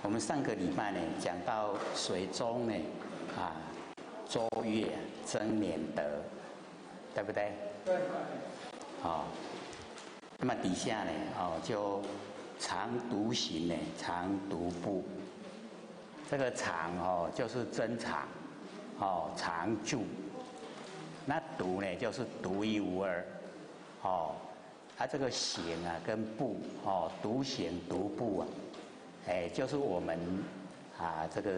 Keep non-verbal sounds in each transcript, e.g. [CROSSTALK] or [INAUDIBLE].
我们上个礼拜呢讲到水中呢啊周月增免德，对不对？对。好，那么底下呢哦就常独行呢常独步，这个常哦就是珍藏哦常住，那独呢就是独一无二哦，它这个行啊跟步哦独行独步啊。哎，就是我们啊，这个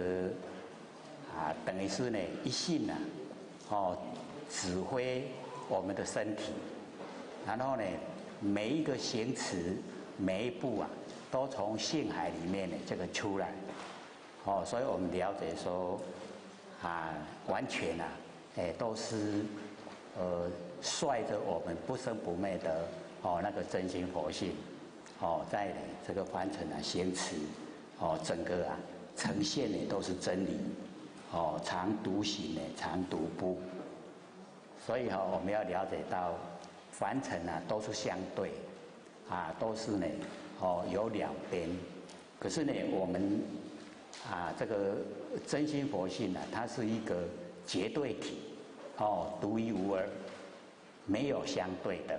啊，等于是呢，一性呐，哦，指挥我们的身体，然后呢，每一个行词，每一步啊，都从性海里面呢这个出来，哦，所以我们了解说啊，完全啊，哎，都是呃，率着我们不生不灭的哦那个真心佛性。哦，在这个凡尘啊，先持，哦，整个啊呈现的都是真理，哦，常独行呢，常独步，所以哈，我们要了解到凡尘啊都是相对，啊，都是呢，哦，有两边，可是呢，我们啊这个真心佛性呢，它是一个绝对体，哦，独一无二，没有相对的，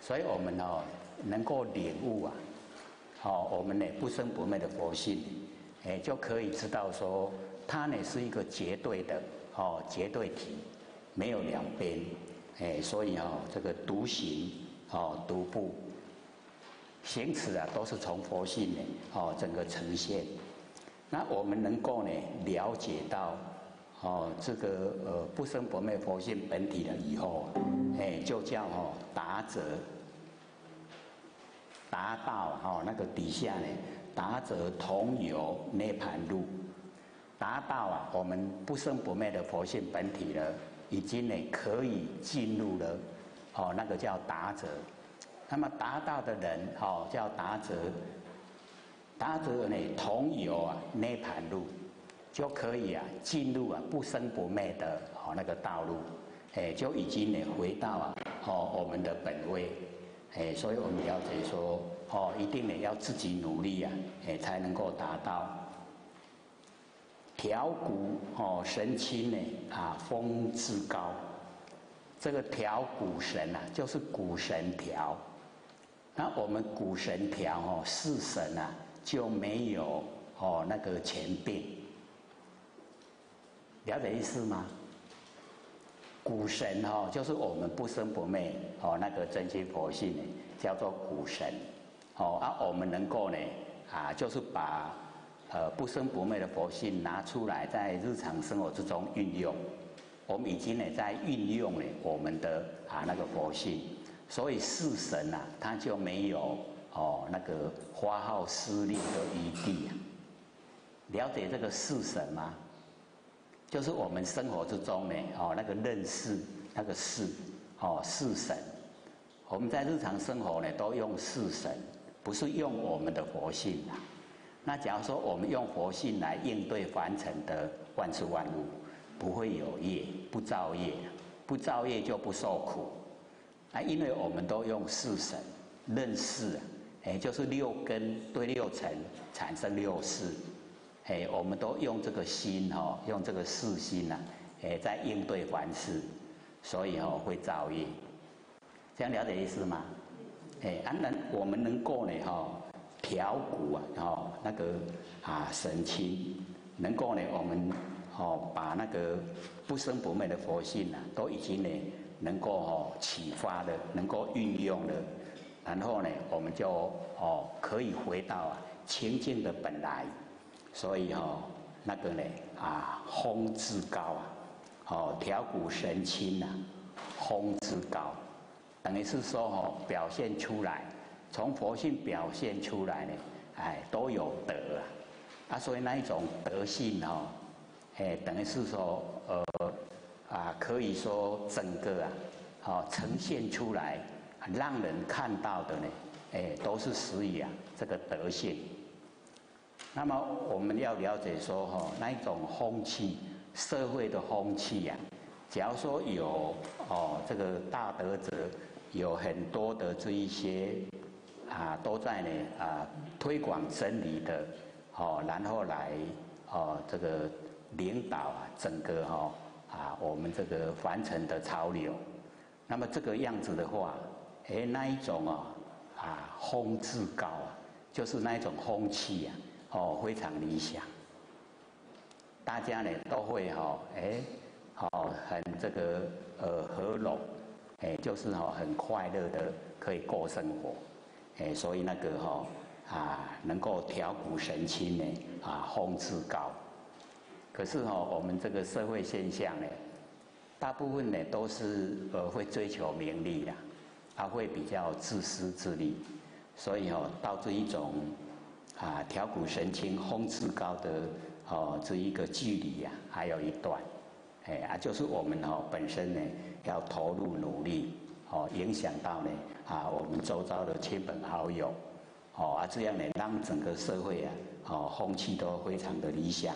所以我们哦。能够领悟啊，好，我们呢不生不灭的佛性，哎，就可以知道说，它呢是一个绝对的，哦，绝对体，没有两边，哎，所以哦，这个独行，哦，独步，行持啊，都是从佛性呢，哦，整个呈现。那我们能够呢了解到，哦，这个呃不生不灭佛性本体了以后，哎，就叫哦达者。达到哈那个底下呢，达者同游涅盘路，达到啊我们不生不灭的佛性本体了，已经呢可以进入了，哦那个叫达者，那么达到的人哦叫达者，达者呢同游啊涅盘路，就可以啊进入啊不生不灭的哦那个道路，哎就已经呢回到啊哦我们的本位。哎，所以我们了解说，哦，一定呢要自己努力呀，哎，才能够达到调骨哦神清呢啊风至高，这个调骨神呐就是骨神调，那我们骨神调哦四神呐就没有哦那个前病，了解意思吗？古神哈，就是我们不生不灭哦，那个真心佛性呢，叫做古神，哦，啊，我们能够呢，啊，就是把呃不生不灭的佛性拿出来，在日常生活之中运用，我们已经呢在运用呢我们的啊那个佛性，所以四神呐，它就没有哦那个花号施利的余地啊，了解这个四神吗？就是我们生活之中呢，哦，那个认识那个事，哦，四神，我们在日常生活呢都用四神，不是用我们的佛性啊。那假如说我们用佛性来应对凡尘的万事万物，不会有业，不造业，不造业就不受苦。啊，因为我们都用四神认识，哎，就是六根对六尘产生六识。哎，我们都用这个心哈，用这个四心呐，哎，在应对凡事，所以哦会造业。这样了解意思吗？哎，啊，能我们能够呢哈调骨啊，哦那个啊神清，能够呢我们哦把那个不生不灭的佛性呐，都已经呢能够哦启发的，能够运用的，然后呢我们就哦可以回到啊清净的本来。所以哈，那个呢啊，风至高啊，哦，调骨神清呐，风至高，等于是说哈，表现出来，从佛性表现出来呢，哎，都有德啊，啊，所以那一种德性哈，哎，等于是说呃啊，可以说整个啊，好呈现出来，让人看到的呢，哎，都是属于啊这个德性。那么我们要了解说哈，那一种风气，社会的风气呀，假如说有哦，这个大德者有很多的这一些啊，都在呢啊推广真理的哦，然后来哦这个领导啊整个哈啊我们这个凡尘的潮流。那么这个样子的话，哎那一种哦啊风至高啊，就是那一种风气呀，哦非常理想。大家呢都会哈哎好很这个呃和拢，哎就是哈很快乐的可以过生活，哎所以那个哈啊能够调骨神清呢啊风致高。可是哈我们这个社会现象呢，大部分呢都是呃会追求名利呀，他会比较自私自利，所以哈导致一种啊调骨神清风致高的。哦，这一个距离呀，还有一段，哎啊，就是我们哦本身呢要投入努力，哦，影响到呢啊我们周遭的亲朋好友，哦啊这样呢让整个社会啊哦风气都非常的理想。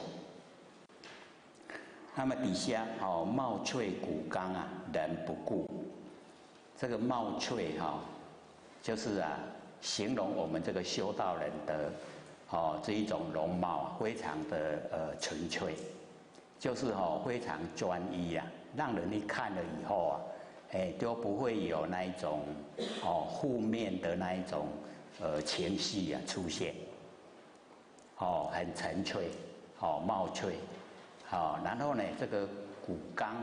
那么底下哦茂翠骨刚啊人不顾，这个茂翠哈就是啊形容我们这个修道人的。哦，这一种容貌，非常的呃纯粹，就是哦非常专一呀，让人一看了以后啊，哎都不会有那一种哦负面的那一种呃情绪啊出现。哦，很纯粹，哦貌粹，好，然后呢这个骨刚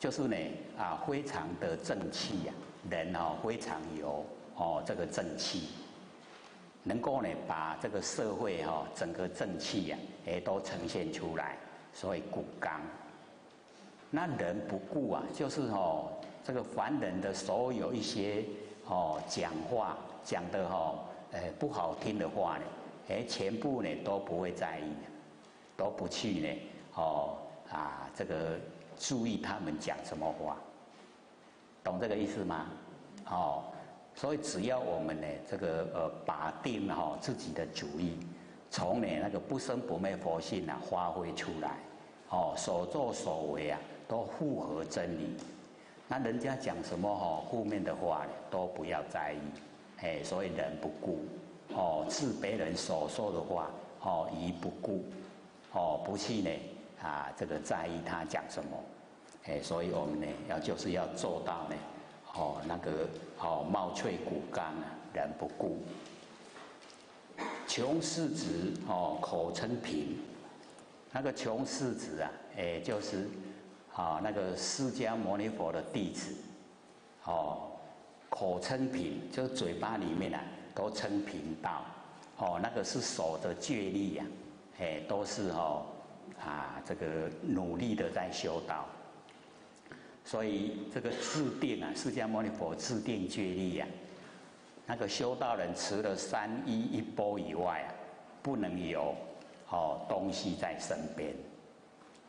就是呢啊非常的正气呀，人哦非常有哦这个正气。能够呢，把这个社会哈整个正气呀，哎都呈现出来，所以骨刚。那人不顾啊，就是哦这个凡人的所有一些哦讲话讲的哈，哎不好听的话呢，哎全部呢都不会在意，都不去呢哦啊这个注意他们讲什么话，懂这个意思吗？哦。所以只要我们呢，这个呃把定哈自己的主意，从呢那个不生不灭佛性啊发挥出来，哦所作所为啊都符合真理，那人家讲什么哈负面的话呢都不要在意，哎所以人不顾，哦治别人所说的话哦一不顾，哦不去呢啊这个在意他讲什么，哎所以我们呢要就是要做到呢。哦，那个哦，茂翠骨干啊，人不顾；穷世子哦，口称平。那个穷世子啊，哎，就是啊，那个释迦牟尼佛的弟子。哦，口称平，就是嘴巴里面啊，都称平道。哦，那个是守着戒律呀，哎，都是哦啊，这个努力的在修道。所以这个制定啊，释迦牟尼佛制定戒律呀，那个修道人除了三衣一钵以外啊，不能有哦东西在身边，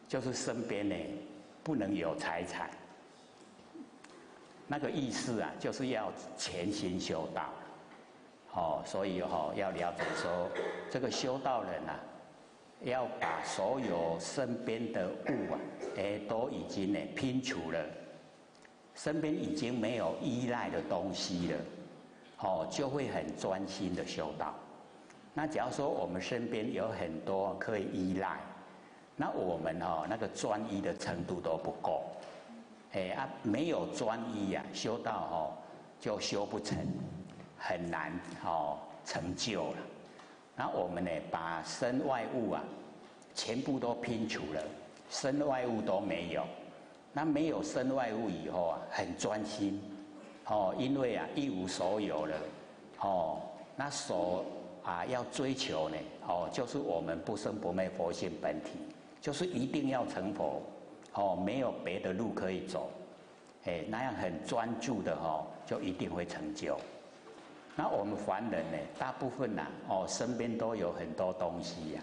就是身边呢不能有财产。那个意思啊，就是要潜心修道。哦，所以哦要了解说，这个修道人啊。要把所有身边的物啊，哎，都已经呢拼除了，身边已经没有依赖的东西了，哦，就会很专心的修道。那假如说我们身边有很多可以依赖，那我们哦那个专一的程度都不够，哎啊，没有专一呀，修道哦就修不成，很难哦成就了。那我们呢，把身外物啊，全部都拼除了，身外物都没有。那没有身外物以后啊，很专心，哦，因为啊一无所有了，哦，那所啊要追求呢，哦，就是我们不生不灭佛性本体，就是一定要成佛，哦，没有别的路可以走，哎，那样很专注的哈，就一定会成就。那我们凡人呢，大部分呐，哦，身边都有很多东西呀，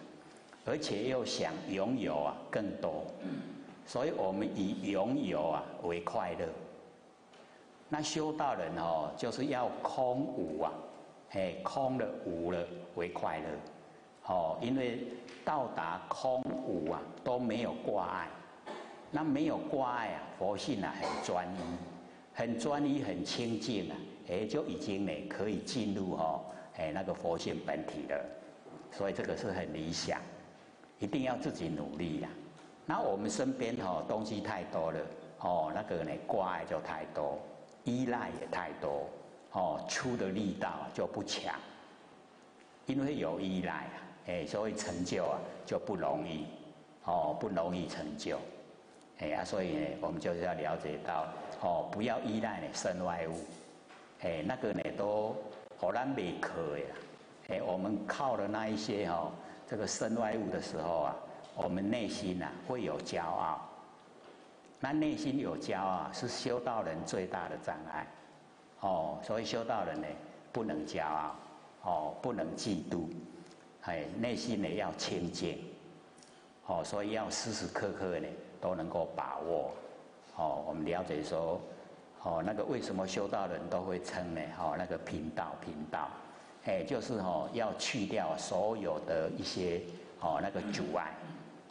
而且又想拥有啊更多，所以我们以拥有啊为快乐。那修道人哦，就是要空无啊，嘿，空了无了为快乐，哦，因为到达空无啊都没有挂碍，那没有挂碍啊，佛性啊很专一，很专一，很清净啊。哎，就已经呢可以进入哈哎那个佛性本体了。所以这个是很理想，一定要自己努力呀。那我们身边哈东西太多了，哦，那个呢挂碍就太多，依赖也太多，哦，出的力道就不强，因为有依赖啊，哎，所以成就啊就不容易，哦，不容易成就，哎啊，所以呢，我们就是要了解到，哦，不要依赖呢身外物，哎，那个呢都好难没可呀。哎，我们靠了那一些哈，这个身外物的时候啊，我们内心呐会有骄傲。那内心有骄傲是修道人最大的障碍。哦，所以修道人呢不能骄傲，哦，不能嫉妒，哎，内心呢要清净。哦，所以要时时刻刻呢都能够把握。哦，我们了解说，哦，那个为什么修道人都会称呢？哦，那个频道频道。哎，就是哦，要去掉所有的一些哦那个阻碍，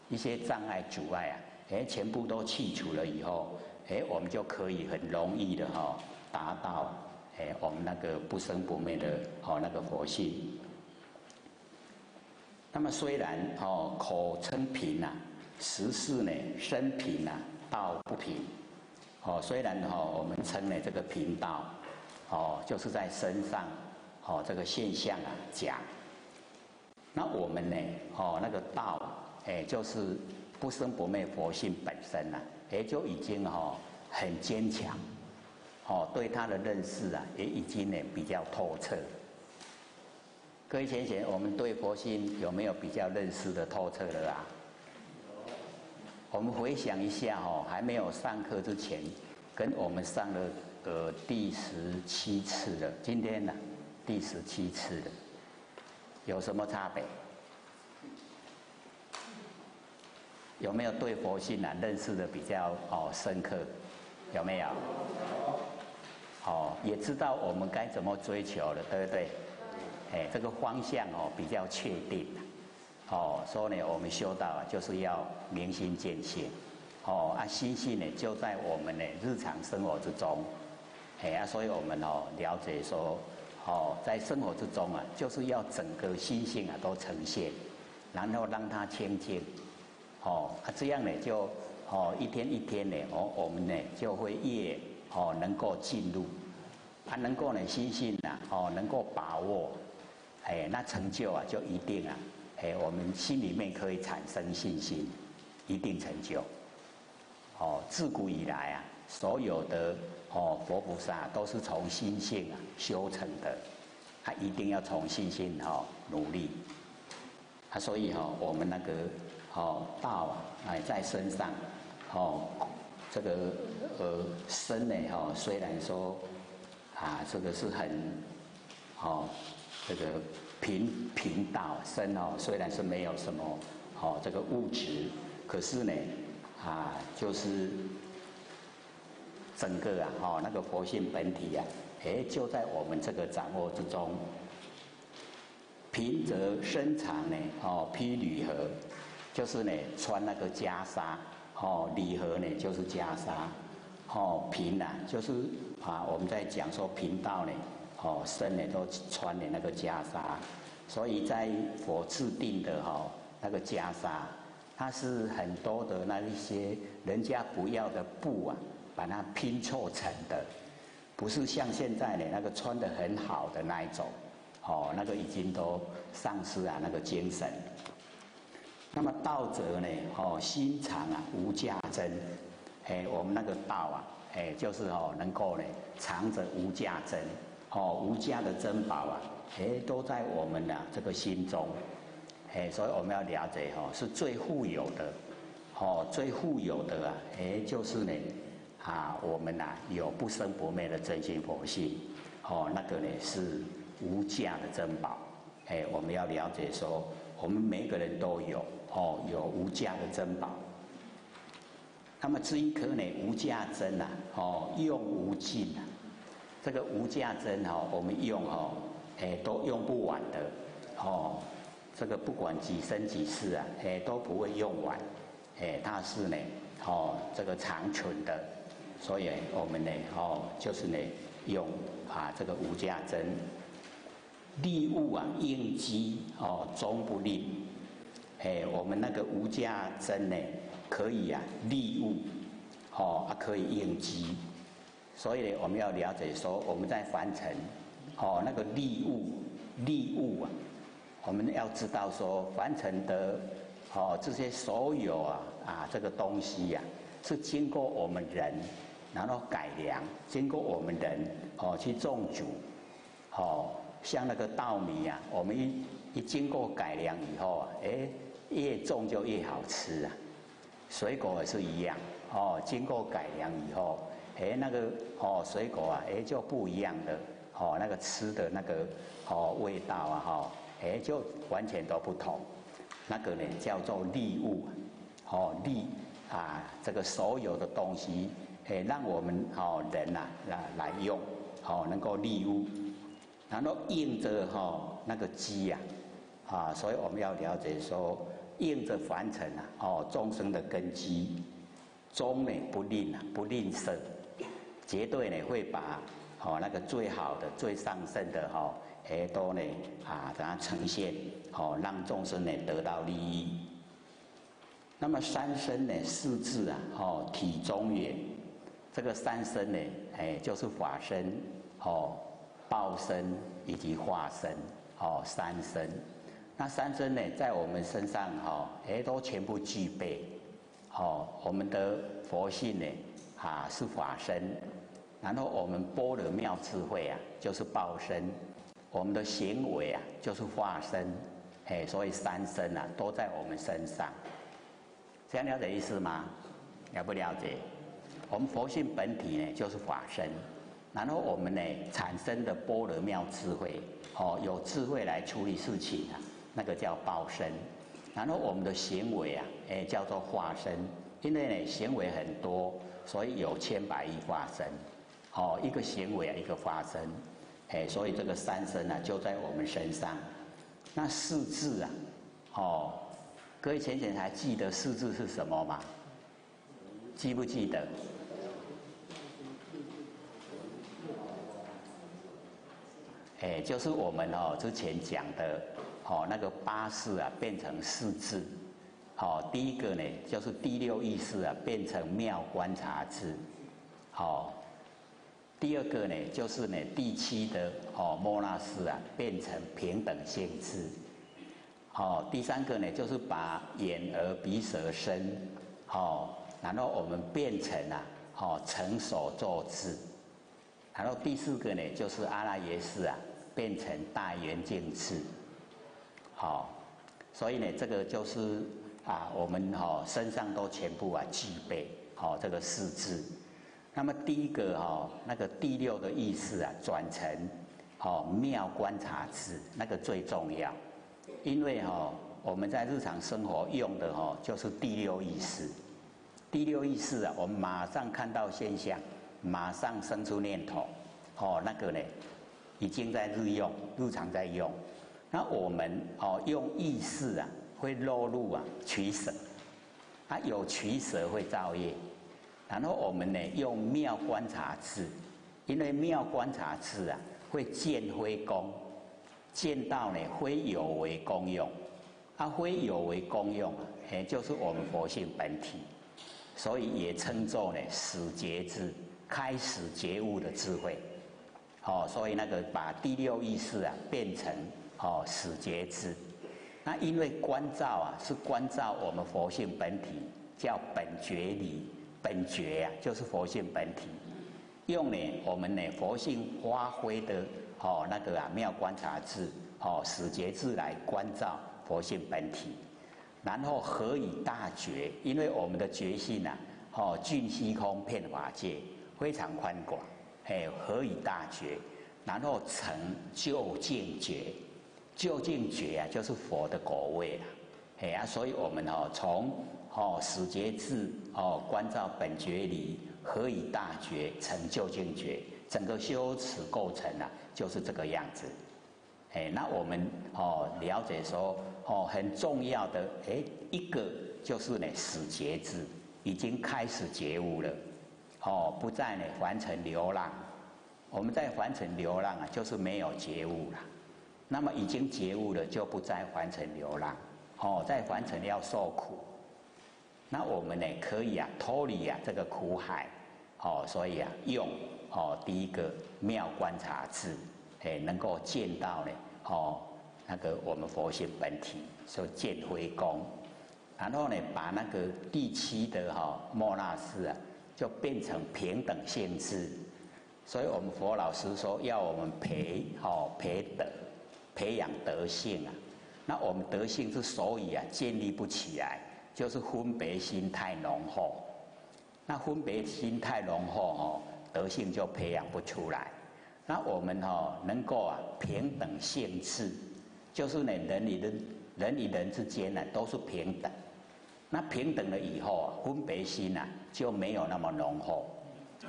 一些障碍阻碍啊，哎，全部都去除了以后，哎，我们就可以很容易的哈达到哎我们那个不生不灭的哦那个佛性。那么虽然哦口称平呐，实是呢生平呐道不平。哦，虽然哈我们称呢这个频道，哦就是在身上。哦，这个现象啊，讲，那我们呢？哦，那个道，哎，就是不生不灭佛性本身呐，也就已经哈很坚强，哦，对他的认识啊，也已经呢比较透彻。各位先贤，我们对佛性有没有比较认识的透彻了啊？我们回想一下哦，还没有上课之前，跟我们上了呃第十七次了，今天呢？第十七次了，有什么差别？有没有对佛性啊认识的比较哦深刻？有没有？哦，也知道我们该怎么追求了，对不对？哎，这个方向哦比较确定。哦，所以呢，我们修道啊，就是要明心见性。哦，啊，心性呢就在我们的日常生活之中。哎啊，所以我们哦了解说。哦，在生活之中啊，就是要整个心性啊都呈现，然后让它清净。哦，啊这样呢就哦一天一天呢，哦我们呢就会越哦能够进入，啊能够呢心性啊哦能够把握，哎那成就啊就一定啊，哎我们心里面可以产生信心，一定成就。哦，自古以来啊，所有的。哦，佛菩萨都是从心性啊修成的，他一定要从心性哈努力。啊，所以哈，我们那个哦道啊，哎在身上，哦这个呃身呢哈，虽然说啊这个是很哦这个平平道身哦，虽然是没有什么哦这个物质，可是呢啊就是。整个啊，哦，那个佛性本体呀，哎，就在我们这个掌握之中。平则身长呢，哦，披履合，就是呢穿那个袈裟，哦，礼合呢就是袈裟，哦，平呐就是啊，我们在讲说频道呢，哦，身呢都穿的那个袈裟，所以在佛制定的哈那个袈裟，它是很多的那一些人家不要的布啊。把它拼凑成的，不是像现在的那个穿的很好的那一种，哦，那个已经都丧失了那个精神。那么道者呢，哦，心藏啊无价珍，哎，我们那个道啊，哎，就是哦能够呢藏着无价珍，哦，无价的珍宝啊，哎，都在我们的这个心中，哎，所以我们要了解哈，是最富有的，哦，最富有的啊，哎，就是呢。啊，我们呐有不生不灭的真心佛性，哦，那个呢是无价的珍宝，哎，我们要了解说，我们每个人都有，哦，有无价的珍宝。那么这一颗呢无价珍呐，哦，用无尽呐，这个无价珍哈，我们用哦，哎，都用不完的，哦，这个不管几生几世啊，哎，都不会用完，哎，它是呢，哦，这个长存的。所以，我们呢，哦，就是呢，用啊这个无价真。利物啊，应机哦，终不吝。哎，我们那个无价真呢，可以啊，利物，哦啊，可以应机。所以呢，我们要了解说，我们在凡尘，哦，那个利物，利物啊，我们要知道说，凡尘的，哦，这些所有啊，啊，这个东西呀，是经过我们人，然后改良，经过我们人，哦，去种植，哦，像那个稻米呀，我们一一经过改良以后啊，哎，越种就越好吃啊，水果也是一样，哦，经过改良以后。哎，那个哦，水果啊，哎就不一样的，哦，那个吃的那个哦味道啊，哈，哎就完全都不同。那个呢叫做利物，哦利啊，这个所有的东西，哎让我们哦人呐来来用，哦能够利物，然后应着哈那个机呀，啊，所以我们要了解说，应着凡尘啊，哦众生的根基，终呢不吝啊，不吝啬。绝对呢会把哦那个最好的、最上圣的哈，哎都呢啊给它呈现，哦让众生呢得到利益。那么三身呢四字啊，哦体中也，这个三身呢，哎就是法身、哦报身以及化身，哦三身。那三身呢在我们身上哈，哎都全部具备。哦，我们的佛性呢啊是法身。然后我们般若妙智慧啊，就是报身；我们的行为啊，就是化身。哎，所以三身啊，都在我们身上。这样了解意思吗？了不了解？我们佛性本体呢，就是法身。然后我们呢，产生的般若妙智慧，哦，有智慧来处理事情啊，那个叫报身。然后我们的行为啊，哎，叫做化身。因为呢，行为很多，所以有千百亿化身。哦，一个行为啊，一个发生，哎，所以这个三身啊，就在我们身上。那四字啊，哦，各位浅浅还记得四字是什么吗？记不记得？哎，就是我们哦之前讲的，哦那个八识啊变成四字，好，第一个呢就是第六意识啊变成妙观察智，好。第二个呢，就是呢第七的哦摩那斯啊变成平等性质，好，第三个呢就是把眼耳鼻舌身，好，然后我们变成啊好成所作智，然后第四个呢就是阿拉耶识啊变成大圆镜智，好，所以呢这个就是啊我们哦身上都全部啊具备好这个四智。那么第一个哈，那个第六的意思啊，转成哦妙观察智，那个最重要，因为哈我们在日常生活用的哈就是第六意识，第六意识啊，我们马上看到现象，马上生出念头，哦那个呢已经在日用，日常在用，那我们哦用意识啊会落入啊取舍，啊有取舍会造业。然后我们呢用妙观察智，因为妙观察智啊会见非功，见到呢非有为功用，啊非有为功用啊，也就是我们佛性本体，所以也称作呢始觉智，开始觉悟的智慧，哦，所以那个把第六意识啊变成哦始觉智，那因为观照啊是观照我们佛性本体，叫本觉理。本觉呀，就是佛性本体，用呢我们呢佛性发挥的哦那个啊妙观察智哦始觉智来关照佛性本体，然后何以大觉？因为我们的觉性呐，哦尽虚空遍法界非常宽广，哎何以大觉？然后成就近觉，就近觉啊就是佛的果位了，哎啊，所以我们哦从。哦，始觉智哦，观照本觉理，何以大觉成就境觉？整个修持构成啊，就是这个样子。哎，那我们哦了解说哦，很重要的哎一个就是呢始觉智已经开始觉悟了，哦不再呢凡尘流浪。我们在凡尘流浪啊，就是没有觉悟了。那么已经觉悟了，就不再凡尘流浪，哦，在凡尘要受苦。那我们呢，可以啊脱离啊这个苦海，哦，所以啊用哦第一个妙观察智，哎，能够见到呢，哦那个我们佛性本体，说见回功，然后呢把那个第七的哈莫那斯啊，就变成平等性质。所以我们佛老师说要我们培哦培德，培养德性啊。那我们德性之所以啊建立不起来。就是分别心太浓厚，那分别心太浓厚哦，德性就培养不出来。那我们哦能够啊平等性质，就是呢人与人人与人之间呢都是平等。那平等了以后啊，分别心啊就没有那么浓厚。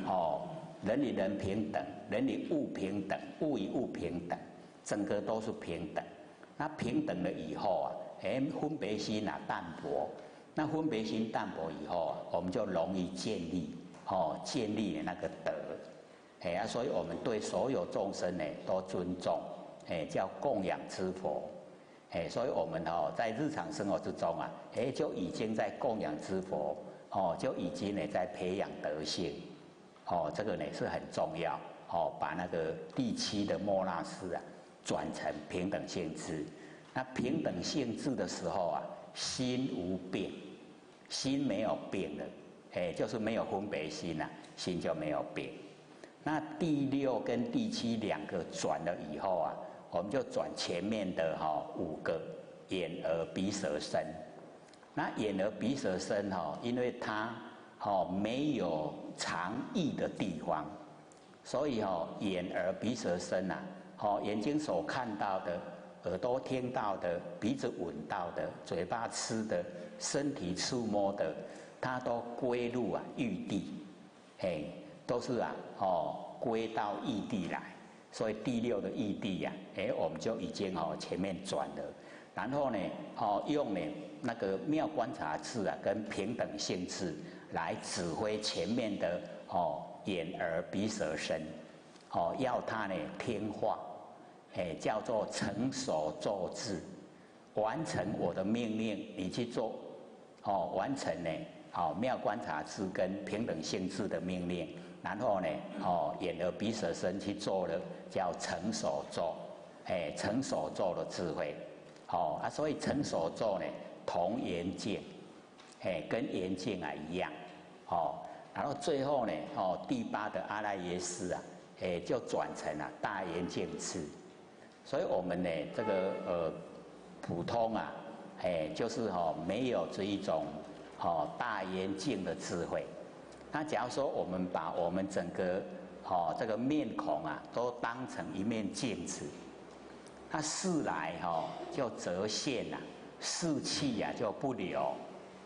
哦，人与人平等，人与物平等，物与物平等，整个都是平等。那平等了以后啊，哎分别心啊淡薄。那分别心淡薄以后啊，我们就容易建立哦，建立那个德，哎啊，所以我们对所有众生呢都尊重，哎，叫供养之佛，哎，所以我们哦在日常生活之中啊，哎就已经在供养之佛，哦就已经呢在培养德性，哦这个呢是很重要，哦把那个第七的莫那斯啊转成平等性质，那平等性质的时候啊。心无变，心没有变了，哎，就是没有分别心呐，心就没有变。那第六跟第七两个转了以后啊，我们就转前面的哈五个眼耳鼻舌身。那眼耳鼻舌身哈，因为它哈没有藏意的地方，所以哈眼耳鼻舌身呐，哦眼睛所看到的。耳朵听到的，鼻子闻到的，嘴巴吃的，身体触摸的，它都归入啊玉地，嘿，都是啊哦归到异地来，所以第六的异地呀，哎，我们就已经哦前面转了，然后呢，哦用呢那个妙观察智啊跟平等性智来指挥前面的哦眼耳鼻舌身，哦要他呢听话。哎，叫做成所作智，完成我的命令，你去做，哦，完成呢，哦，妙观察智跟平等性质的命令，然后呢，哦，眼耳鼻舌身去做了，叫成所作，哎，成所作的智慧，哦啊，所以成所作呢，同眼镜，哎，跟眼镜啊一样，哦，然后最后呢，哦，第八的阿赖耶识啊，哎，就转成了大眼镜智。所以我们呢，这个呃，普通啊，哎，就是哈，没有这一种哈大眼镜的智慧。那假如说我们把我们整个哈这个面孔啊，都当成一面镜子，它视来哈就折现呐，视气呀就不流，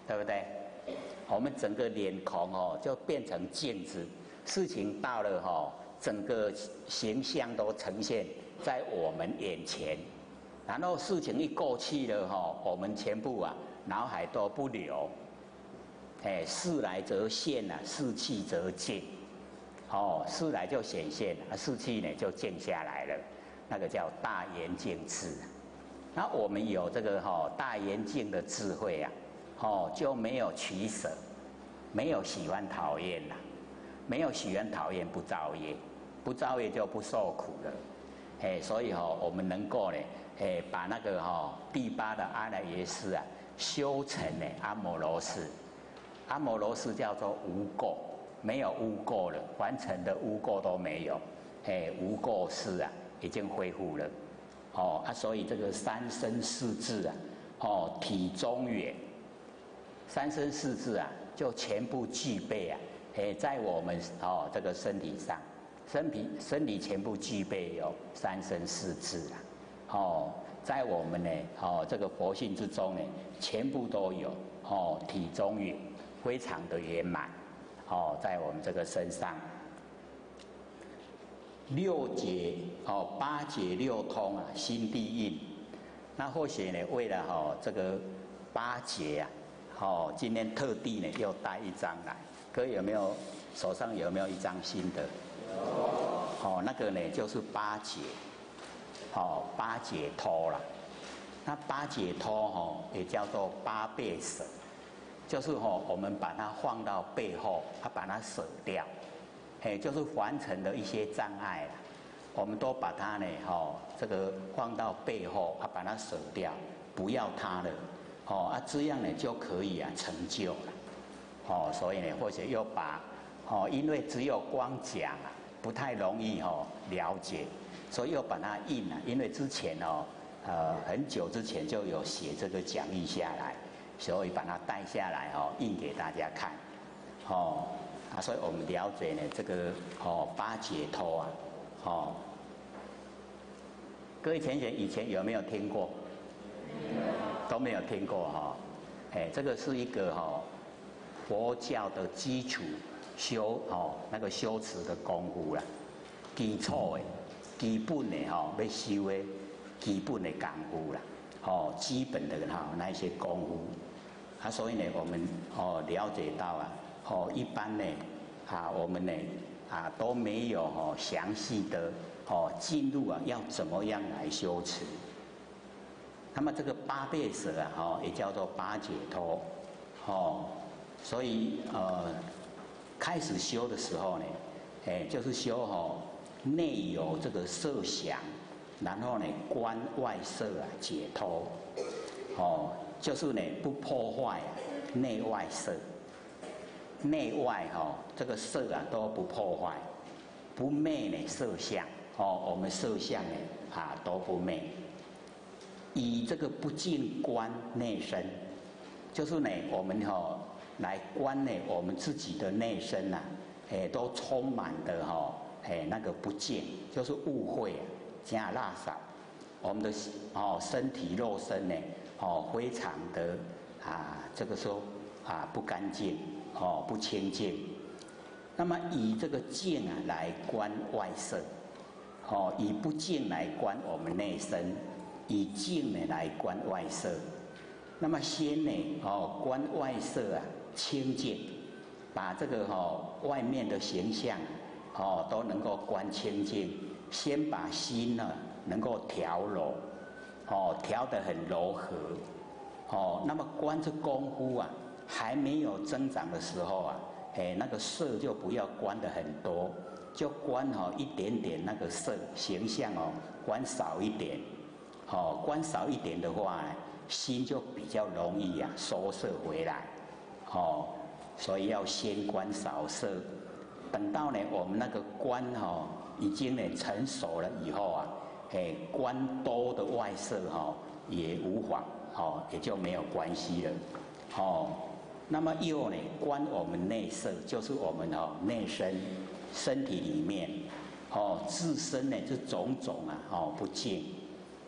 对不对？我们整个脸孔哦，就变成镜子，事情到了哈，整个形象都呈现。在我们眼前，然后事情一过去了哈，我们全部啊脑海都不留，哎，事来则现呐，事去则静，哦，事来就显现，啊，事去呢就静下来了，那个叫大圆镜智。那我们有这个哈大圆镜的智慧啊，哦，就没有取舍，没有喜欢讨厌呐，没有喜欢讨厌不造业，不造业就不受苦了。哎，所以哈，我们能够呢，哎，把那个哈第八的阿赖耶识啊，修成呢阿摩罗斯，阿摩罗斯叫做无垢，没有污垢了，完成的污垢都没有，哎，无垢识啊，已经恢复了，哦啊，所以这个三身四智啊，哦，体中远，三身四智啊，就全部具备啊，哎，在我们哦这个身体上。身体身体全部具备有三身四智啊，哦，在我们呢，哦，这个佛性之中呢，全部都有哦，体中也非常的圆满，哦，在我们这个身上，六节哦，八节六通啊，心地印。那或许呢，为了哦这个八节啊，哦，今天特地呢又带一张来，各位有没有手上有没有一张新的？哦，那个呢就是八节，哦八解脱了。那八解脱哈也叫做八倍舍，就是哈我们把它放到背后，它把它舍掉，哎，就是凡尘的一些障碍了，我们都把它呢哈这个放到背后，啊把它舍掉，不要它了，哦啊这样呢就可以啊成就了，哦所以呢或者又把。哦，因为只有光讲啊，不太容易哦了解，所以又把它印了。因为之前哦，呃，很久之前就有写这个讲义下来，所以把它带下来哦，印给大家看。哦，啊，所以我们了解呢，这个哦八解脱啊，哦，各位同学以前有没有听过？都没有听过哈。哎，这个是一个哈佛教的基础。修哦，那个修持的功夫啦，基础的、基本的哈，要修的基本的功夫啦，哦，基本的哈那一些功夫，啊，所以呢，我们哦了解到啊，哦，一般呢，啊，我们呢，啊都没有哦详细的哦进入啊，要怎么样来修持？那么这个八倍舍啊，哦，也叫做八解脱，哦，所以呃。开始修的时候呢，哎，就是修哈内有这个色想，然后呢观外色啊解脱，哦，就是呢不破坏内外色，内外哈这个色啊都不破坏，不昧呢色相，哦，我们色相呢啊都不昧，以这个不净观内身，就是呢我们哈。来观呢，我们自己的内身呐，哎，都充满的哈，哎，那个不净，就是误会加垃圾。我们的哦身体肉身呢，哦，非常的啊，这个说啊不干净，哦不清净。那么以这个净啊来观外色，哦以不净来观我们内身，以净呢来观外色。那么先呢，哦观外色啊。清净，把这个哈外面的形象，哦都能够观清净。先把心呢能够调柔，哦调得很柔和，哦那么观这功夫啊还没有增长的时候啊，哎那个色就不要观的很多，就观哦一点点那个色形象哦，观少一点，哦观少一点的话，心就比较容易呀收摄回来。哦，所以要先观少色，等到呢我们那个观哈已经呢成熟了以后啊，哎观多的外色哈也无妨，哦也就没有关系了，哦，那么又呢观我们内色，就是我们哦内身身体里面，哦自身呢这种种啊哦不净，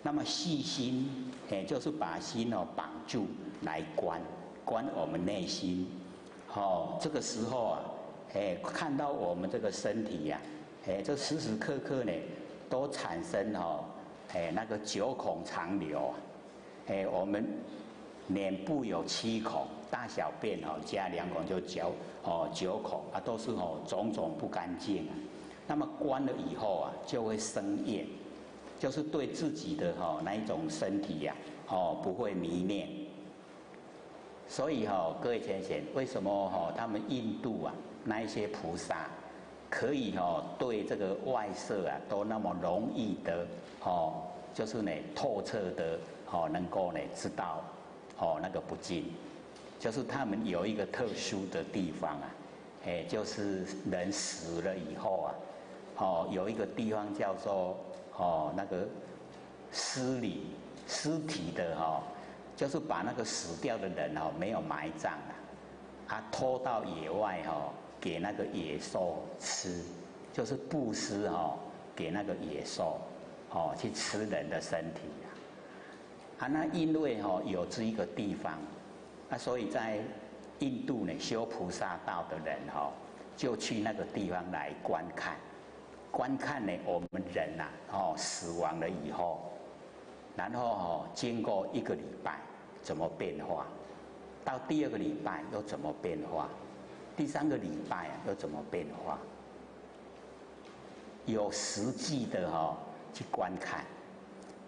那么细心哎就是把心哦绑住来观。观我们内心，哦，这个时候啊，哎，看到我们这个身体呀，哎，这时时刻刻呢，都产生哦，哎，那个九孔长流啊，哎，我们脸部有七孔，大小便哦加两孔就九哦九孔啊，都是哦种种不干净啊。那么关了以后啊，就会生厌，就是对自己的哈那一种身体呀，哦不会迷恋。所以哈，各位先贤，为什么哈他们印度啊那一些菩萨可以哈对这个外色啊都那么容易的哦，就是呢透彻的哦能够呢知道哦那个不净，就是他们有一个特殊的地方啊，哎就是人死了以后啊，哦有一个地方叫做哦那个尸里尸体的哈。就是把那个死掉的人哦，没有埋葬啊，他拖到野外哦，给那个野兽吃，就是布施哦，给那个野兽哦去吃人的身体啊。啊，那因为哦有这一个地方，那所以在印度呢修菩萨道的人哈，就去那个地方来观看，观看呢我们人呐哦死亡了以后。然后哦，经过一个礼拜怎么变化？到第二个礼拜又怎么变化？第三个礼拜又怎么变化？有实际的哈去观看，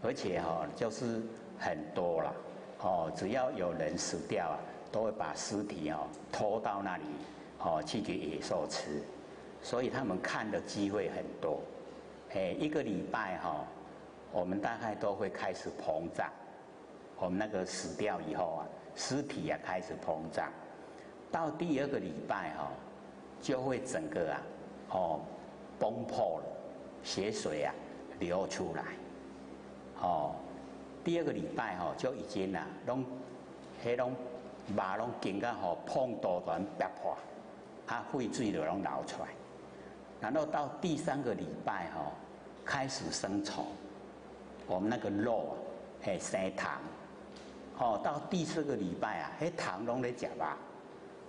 而且哈就是很多了，哦，只要有人死掉啊，都会把尸体哦拖到那里，哦去给野兽吃，所以他们看的机会很多。哎，一个礼拜哈，我们大概都会开始膨胀。我们那个死掉以后啊，尸体啊开始膨胀，到第二个礼拜哈，就会整个啊，哦，崩破了，血水啊流出来，哦，第二个礼拜哈就已经啊，拢，迄拢肉拢经过吼碰多段逼破，啊血水就拢流出来，然后到第三个礼拜哈，开始生虫，我们那个肉啊，嘿生糖。哦，到第四个礼拜啊，迄糖拢在食吧，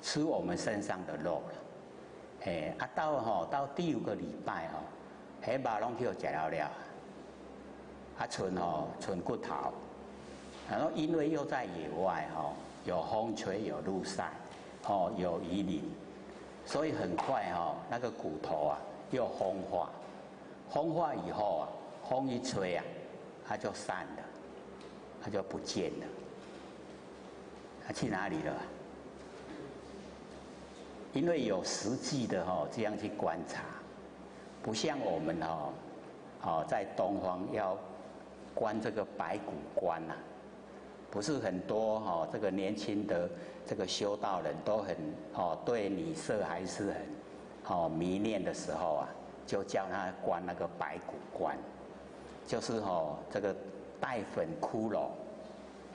吃我们身上的肉了。哎，啊到吼到第五个礼拜吼，迄肉拢去食了了，啊剩吼剩骨头。然后因为又在野外吼，有风吹有露晒，哦有雨淋，所以很快吼那个骨头啊又风化，风化以后啊，风一吹啊，它就散了，它就不见了。去哪里了？因为有实际的哈，这样去观察，不像我们哈，哦，在东方要观这个白骨观呐，不是很多哈，这个年轻的这个修道人都很哦，对女色还是很哦迷恋的时候啊，就叫他观那个白骨观，就是哈这个带粉骷髅，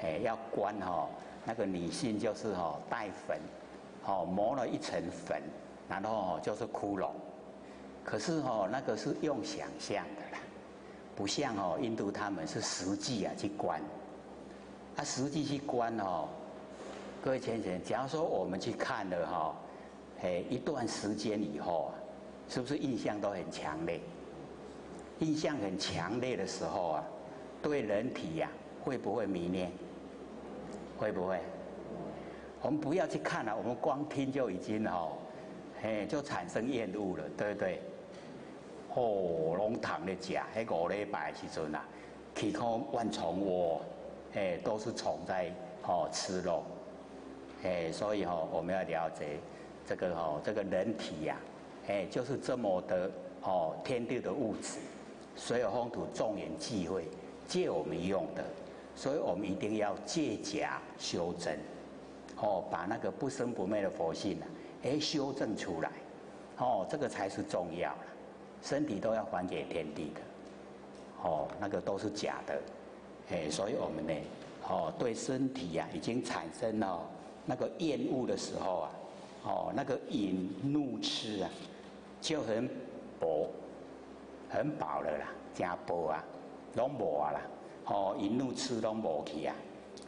哎，要观哈。那个女性就是哈带粉，哦磨了一层粉，然后就是窟窿。可是哈那个是用想象的啦，不像哦印度他们是实际啊去观。他实际去观哦，各位先生，假如说我们去看了哈，哎一段时间以后啊，是不是印象都很强烈？印象很强烈的时候啊，对人体呀会不会迷恋？会不会？我们不要去看了，我们光听就已经哦，嘿，就产生厌恶了，对不对？哦，龙塘的甲，迄五礼拜时阵啊，去看万虫窝，哎，都是虫在哦吃肉，哎，所以哦，我们要了解这个哦，这个人体呀，哎，就是这么的哦，天地的物质，所有风土众缘际会借我们用的。所以我们一定要借假修真，哦，把那个不生不灭的佛性啊，哎，修正出来，哦，这个才是重要了。身体都要还给天地的，哦，那个都是假的，哎，所以我们呢，哦，对身体呀已经产生了那个厌恶的时候啊，哦，那个饮怒吃啊，就很薄，很饱了啦，加薄啊，拢无啊啦。哦，一怒吃拢无去啊！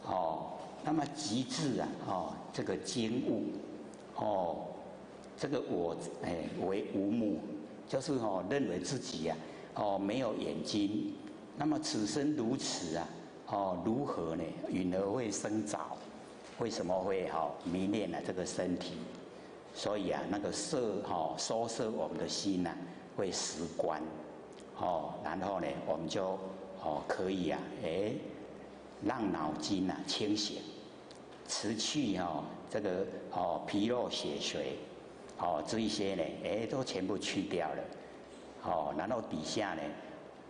哦，那么极致啊！哦，这个惊悟，哦，这个我哎为无目，就是哦认为自己呀，哦没有眼睛。那么此生如此啊！哦，如何呢？允而会生早？为什么会好迷恋了这个身体？所以啊，那个色哈收摄我们的心呐，会时观。哦，然后呢，我们就。哦，可以啊，哎，让脑筋啊清醒，辞去哈这个哦皮肉血髓，哦这一些呢，哎都全部去掉了，哦，然后底下呢，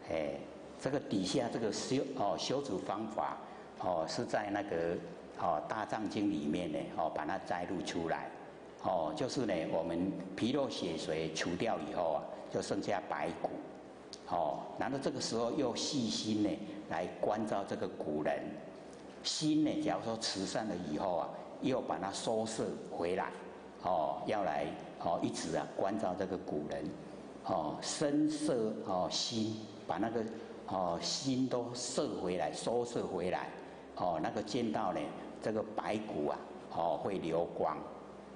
哎这个底下这个修哦修足方法，哦是在那个哦大藏经里面呢，哦把它摘录出来，哦就是呢我们皮肉血髓除掉以后啊，就剩下白骨。哦，然后这个时候又细心呢来关照这个古人，心呢，假如说慈善了以后啊，又把它收摄回来，哦，要来哦一直啊关照这个古人，哦，身摄哦心，把那个哦心都摄回来，收摄回来，哦，那个见到呢这个白骨啊，哦会流光，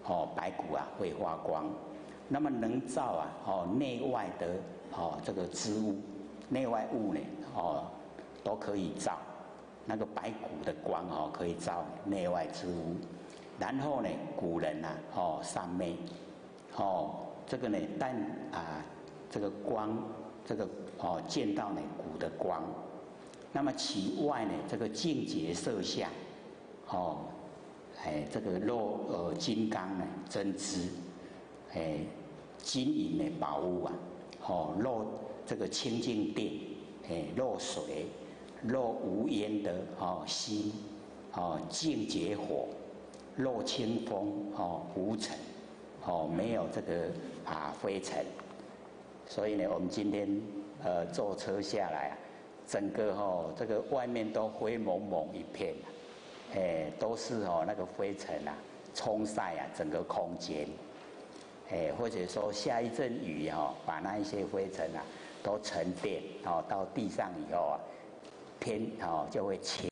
哦白骨啊会发光，那么能照啊，哦内外的。哦，这个织物，内外物呢，哦，都可以照，那个白骨的光哦，可以照内外之物。然后呢，古人呐，哦，三昧，哦，这个呢，但啊，这个光，这个哦，见到呢骨的光，那么其外呢，这个净洁色相，哦，哎，这个若呃金刚呢，真知，哎，金银的宝物啊，哦，若这个清净电，哎，若水，若无烟的哦心，哦净洁火，若清风哦无尘，哦没有这个啊灰尘，所以呢，我们今天呃坐车下来啊。整个哦，这个外面都灰蒙蒙一片，哎，都是哦那个灰尘啊，冲晒啊整个空间，哎，或者说下一阵雨哈，把那一些灰尘啊都沉淀哦到地上以后啊，天哦就会晴。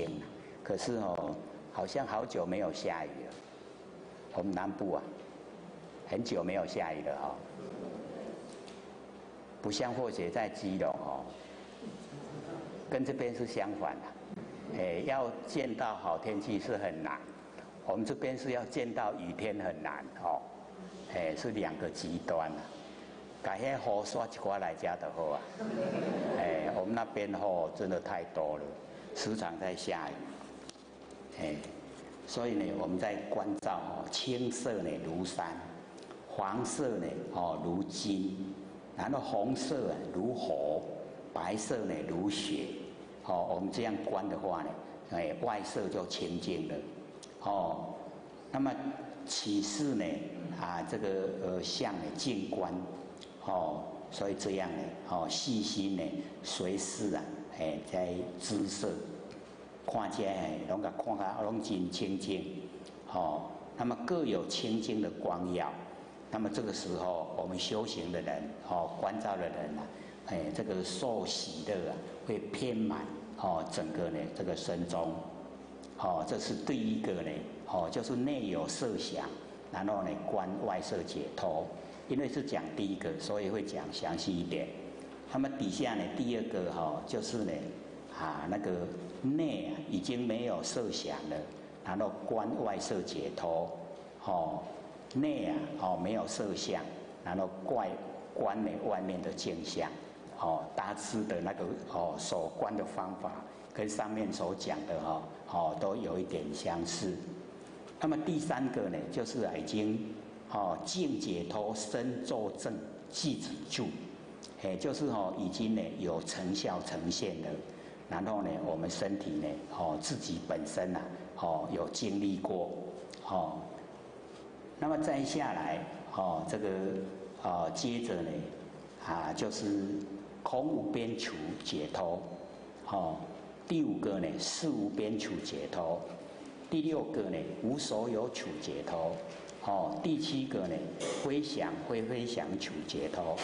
可是哦，好像好久没有下雨了，我们南部啊，很久没有下雨了哈，不像或者在基隆哦。跟这边是相反的，哎，要见到好天气是很难，我们这边是要见到雨天很难哦，哎，是两个极端啊。改天雨刷一刮来家的好啊，[LAUGHS] 哎，我们那边哦真的太多了，时常在下雨，哎，所以呢，我们在关照哦，青色呢如山，黄色呢哦如金，然后红色啊如火。白色呢如雪，哦，我们这样观的话呢，哎，外色就清净了，哦，那么启示呢，啊，这个呃相呢静观，哦，所以这样呢，哦，细心呢，随时啊，哎，在姿色，看见哎，拢个看下拢真清净，哦，那么各有清净的光耀，那么这个时候我们修行的人，哦，观照的人呢。哎，这个受喜乐啊，会偏满哦，整个呢这个身中，哦，这是第一个呢，哦，就是内有设想，然后呢观外色解脱，因为是讲第一个，所以会讲详细一点。那么底下呢，第二个哈，就是呢，啊那个内啊已经没有色想了，然后观外色解脱，哦，内啊哦没有色相，然后怪观呢外面的镜像。哦，大致的那个哦，所观的方法跟上面所讲的哈，哦，都有一点相似。那么第三个呢，就是已经哦，净解脱身作证即止住，哎，就是哦，已经呢有成效呈现了。然后呢，我们身体呢，哦，自己本身呐，哦，有经历过，哦，那么再下来，哦，这个啊，接着呢，啊，就是。空无边处解脱，哦，第五个呢，事无边处解脱，第六个呢，无所有处解脱，哦，第七个呢，非想非非想求解脱，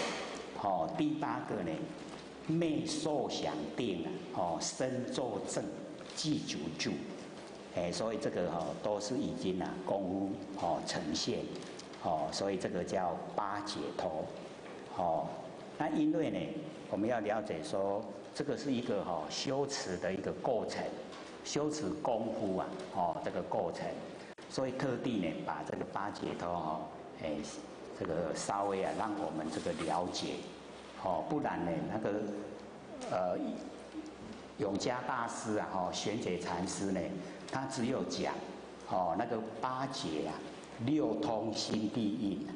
哦，第八个呢，灭受想定啊，哦，身作正记住住，哎，所以这个哦，都是已经啊功夫哦呈现，哦，所以这个叫八解脱，哦，那因为呢。我们要了解说，这个是一个哈修持的一个过程，修持功夫啊，哦这个过程，所以特地呢把这个八解脱哈，哎这个稍微啊让我们这个了解，哦不然呢那个呃永嘉大师啊哈玄觉禅师呢，他只有讲哦那个八解啊六通心地印。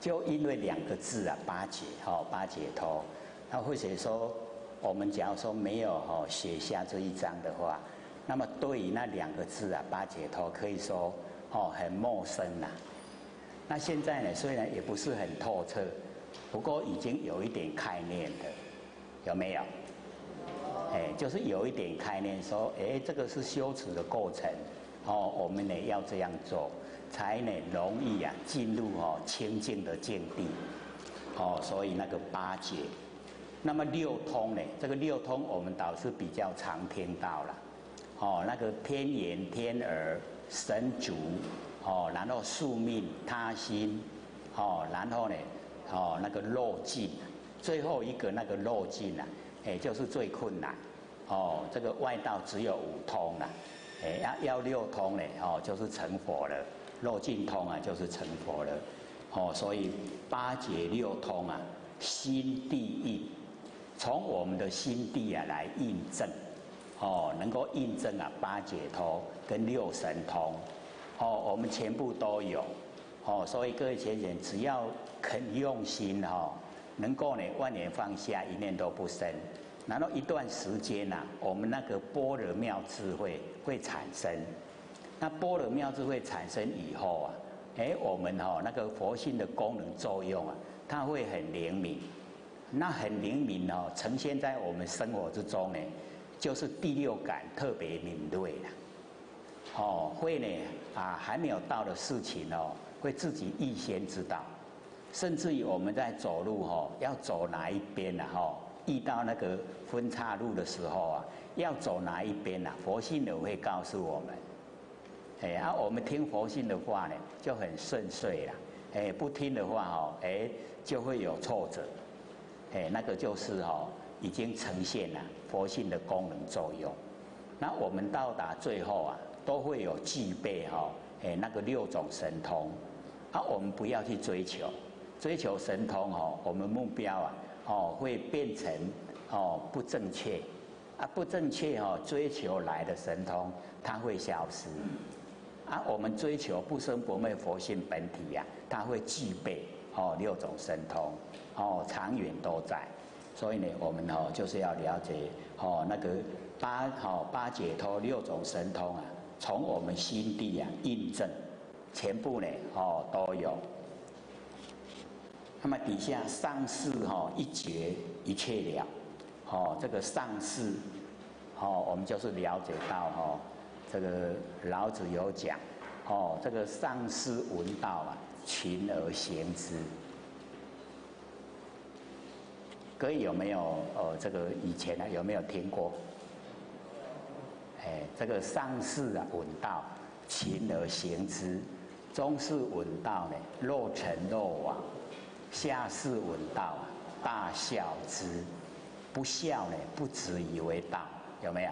就因为两个字啊，八解，哈，八解脱。那或者说，我们假如说没有哈写下这一章的话，那么对于那两个字啊，八解脱，可以说哦很陌生呐。那现在呢，虽然也不是很透彻，不过已经有一点概念的，有没有？哎，就是有一点概念，说哎，这个是修持的过程，哦，我们呢要这样做。才呢容易啊进入哦清净的境地，哦，所以那个八解，那么六通呢？这个六通我们倒是比较常听到了，哦，那个天眼、天耳、神足，哦，然后宿命、他心，哦，然后呢，哦，那个漏尽，最后一个那个漏尽啊，哎，就是最困难，哦，这个外道只有五通了，哎，要要六通呢，哦，就是成佛了。肉尽通啊，就是成佛了，哦，所以八解六通啊，心地意从我们的心地啊来印证，哦，能够印证啊八解脱跟六神通，哦，我们全部都有，哦，所以各位学员只要肯用心哈，能够呢万年放下一念都不生，然后一段时间呐，我们那个般若妙智慧会产生，那般若妙智慧产生以后啊。哎，我们哈那个佛性的功能作用啊，它会很灵敏，那很灵敏哦，呈现在我们生活之中呢，就是第六感特别敏锐的，哦，会呢啊还没有到的事情哦，会自己预先知道，甚至于我们在走路哈，要走哪一边呢哈，遇到那个分岔路的时候啊，要走哪一边呢？佛性的会告诉我们。哎，啊，我们听佛性的话呢，就很顺遂了。哎，不听的话哦，哎，就会有挫折。哎，那个就是哦，已经呈现了佛性的功能作用。那我们到达最后啊，都会有具备哈，哎，那个六种神通。啊，我们不要去追求，追求神通哦，我们目标啊，哦，会变成哦不正确。啊，不正确哦，追求来的神通，它会消失。啊，我们追求不生不灭佛性本体呀，它会具备哦六种神通，哦长远都在，所以呢，我们哦就是要了解哦那个八哦八解脱六种神通啊，从我们心地啊印证，全部呢哦都有。那么底下上士哈一觉一切了，哦这个上士，哦我们就是了解到哈。这个老子有讲，哦，这个上师闻道啊，勤而行之。各位有没有呃，这个以前呢有没有听过？哎，这个上士啊闻道，勤而行之；中士闻道呢，若成若往；下士闻道啊，大笑之。不孝呢，不止以为道，有没有？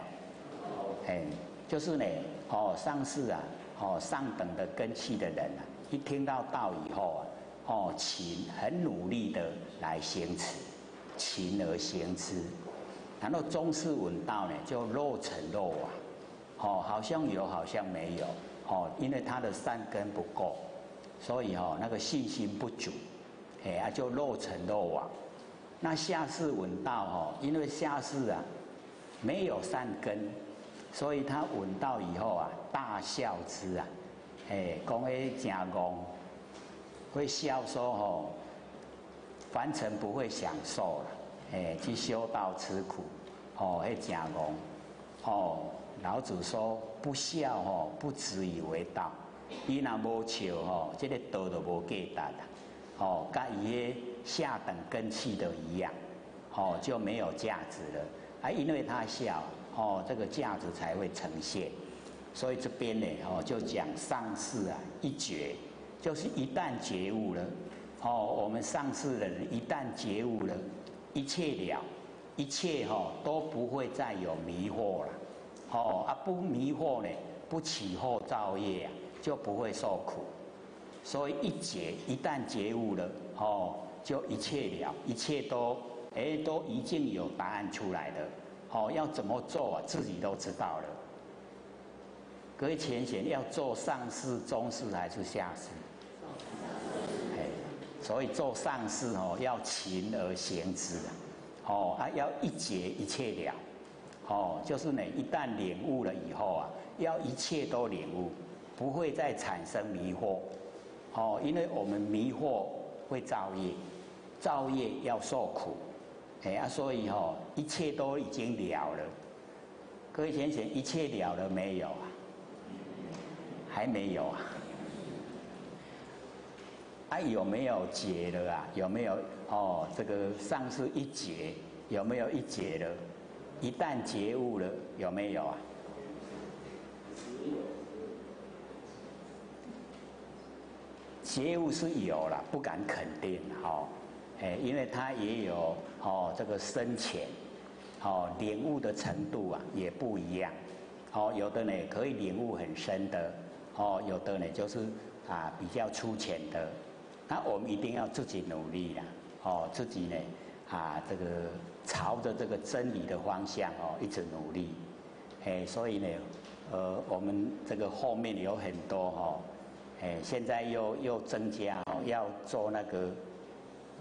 哎。就是呢，哦，上士啊，哦，上等的根器的人啊，一听到道以后啊，哦，勤很努力的来行持，勤而行之。然后中士闻道呢，就若成若往，哦，好像有，好像没有，哦，因为他的善根不够，所以哦，那个信心不足，哎啊，就若成若往。那下士闻道哦，因为下士啊，没有善根。所以他闻到以后啊，大笑之啊，哎，讲诶真公，会笑说吼，凡尘不会享受了，哎，去修道吃苦，哦，迄真公，哦，老子说不孝哦，不止以为道，伊若无笑哦，这个道都无价值啦，哦，跟伊迄下等根器都一样，哦，就没有价值了，啊，因为他笑。哦，这个价值才会呈现，所以这边呢，哦，就讲上士啊，一觉，就是一旦觉悟了，哦，我们上世的人一旦觉悟了，一切了，一切哈都不会再有迷惑了，哦啊不迷惑呢，不起后造业啊，就不会受苦，所以一解一旦觉悟了，哦，就一切了，一切都哎都已经有答案出来的。好，要怎么做啊？自己都知道了。各位前贤要做上士、中士还是下士？所以做善事哦，要勤而行之啊。哦啊，要一解一切了。哦，就是呢，一旦领悟了以后啊，要一切都领悟，不会再产生迷惑。哦，因为我们迷惑会造业，造业要受苦。哎啊，所以哦，一切都已经了了。各位先生，一切了了没有啊？还没有啊？啊，有没有解了啊？有没有？哦，这个上次一解，有没有一解了？一旦觉悟了，有没有啊？觉悟是有了，不敢肯定，哦。哎，因为他也有哦，这个深浅，哦，领悟的程度啊也不一样，哦，有的呢可以领悟很深的，哦，有的呢就是啊比较粗浅的，那我们一定要自己努力啦，哦，自己呢啊这个朝着这个真理的方向哦，一直努力，哎，所以呢，呃，我们这个后面有很多哈，哎，现在又又增加哦，要做那个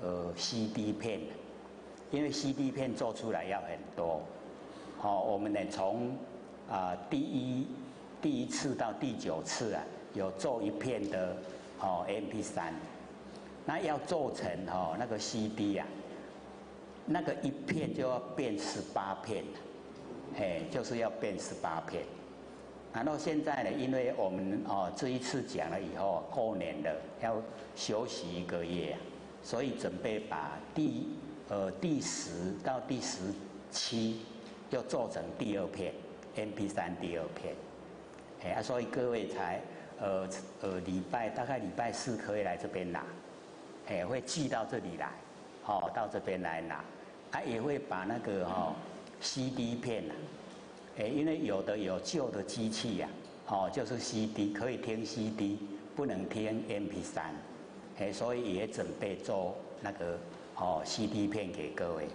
呃 CD 片，因为 CD 片做出来要很多，好，我们呢从啊第一第一次到第九次啊，有做一片的哦 MP 三，那要做成哦那个 CD 啊。那个一片就要变十八片，哎，就是要变十八片。然后现在呢，因为我们哦这一次讲了以后，过年了要休息一个月，啊所以准备把第呃第十到第十七要做成第二片 M P 三第二片，哎啊，所以各位才呃呃礼拜大概礼拜四可以来这边拿，哎，会寄到这里来，哦，到这边来拿。他也会把那个哈 CD 片呐，哎，因为有的有旧的机器呀，哦，就是 CD 可以听 CD，不能听 MP3，哎，所以也准备做那个哦 CD 片给各位，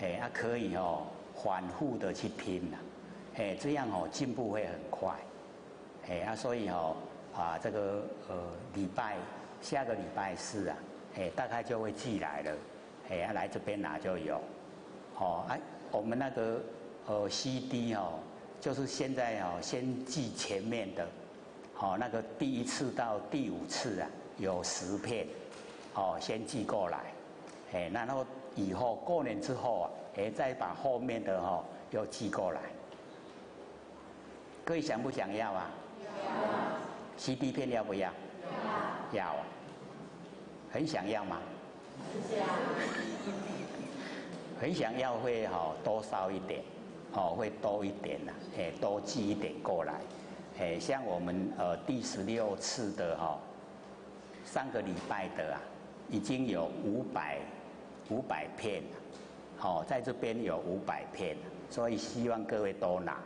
哎，啊可以哦反复的去听呐，哎，这样哦进步会很快，哎啊，所以哦啊这个呃礼拜下个礼拜四啊，哎大概就会寄来了。哎，来这边拿就有，哦，哎，我们那个呃 CD 哦，就是现在哦，先寄前面的，哦，那个第一次到第五次啊，有十片，哦，先寄过来，哎，然后以后过年之后啊，哎，再把后面的哦又寄过来，各位想不想要啊？要。CD 片要不要？要。要。很想要吗？很想要会哈多烧一点，哦会多一点呐，哎多寄一点过来，哎像我们呃第十六次的哈，上个礼拜的啊，已经有五百五百片，好在这边有五百片，所以希望各位多拿。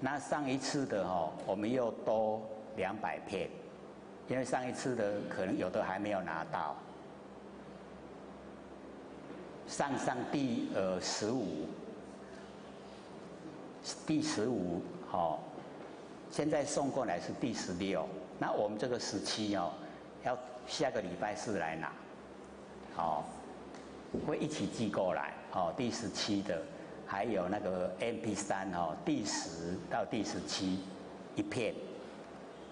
那上一次的哈，我们又多两百片，因为上一次的可能有的还没有拿到。上上第呃十五，第十五好，现在送过来是第十六，那我们这个十七哦，要下个礼拜四来拿，好，会一起寄过来，哦，第十七的，还有那个 M P 三哦，第十到第十七一片，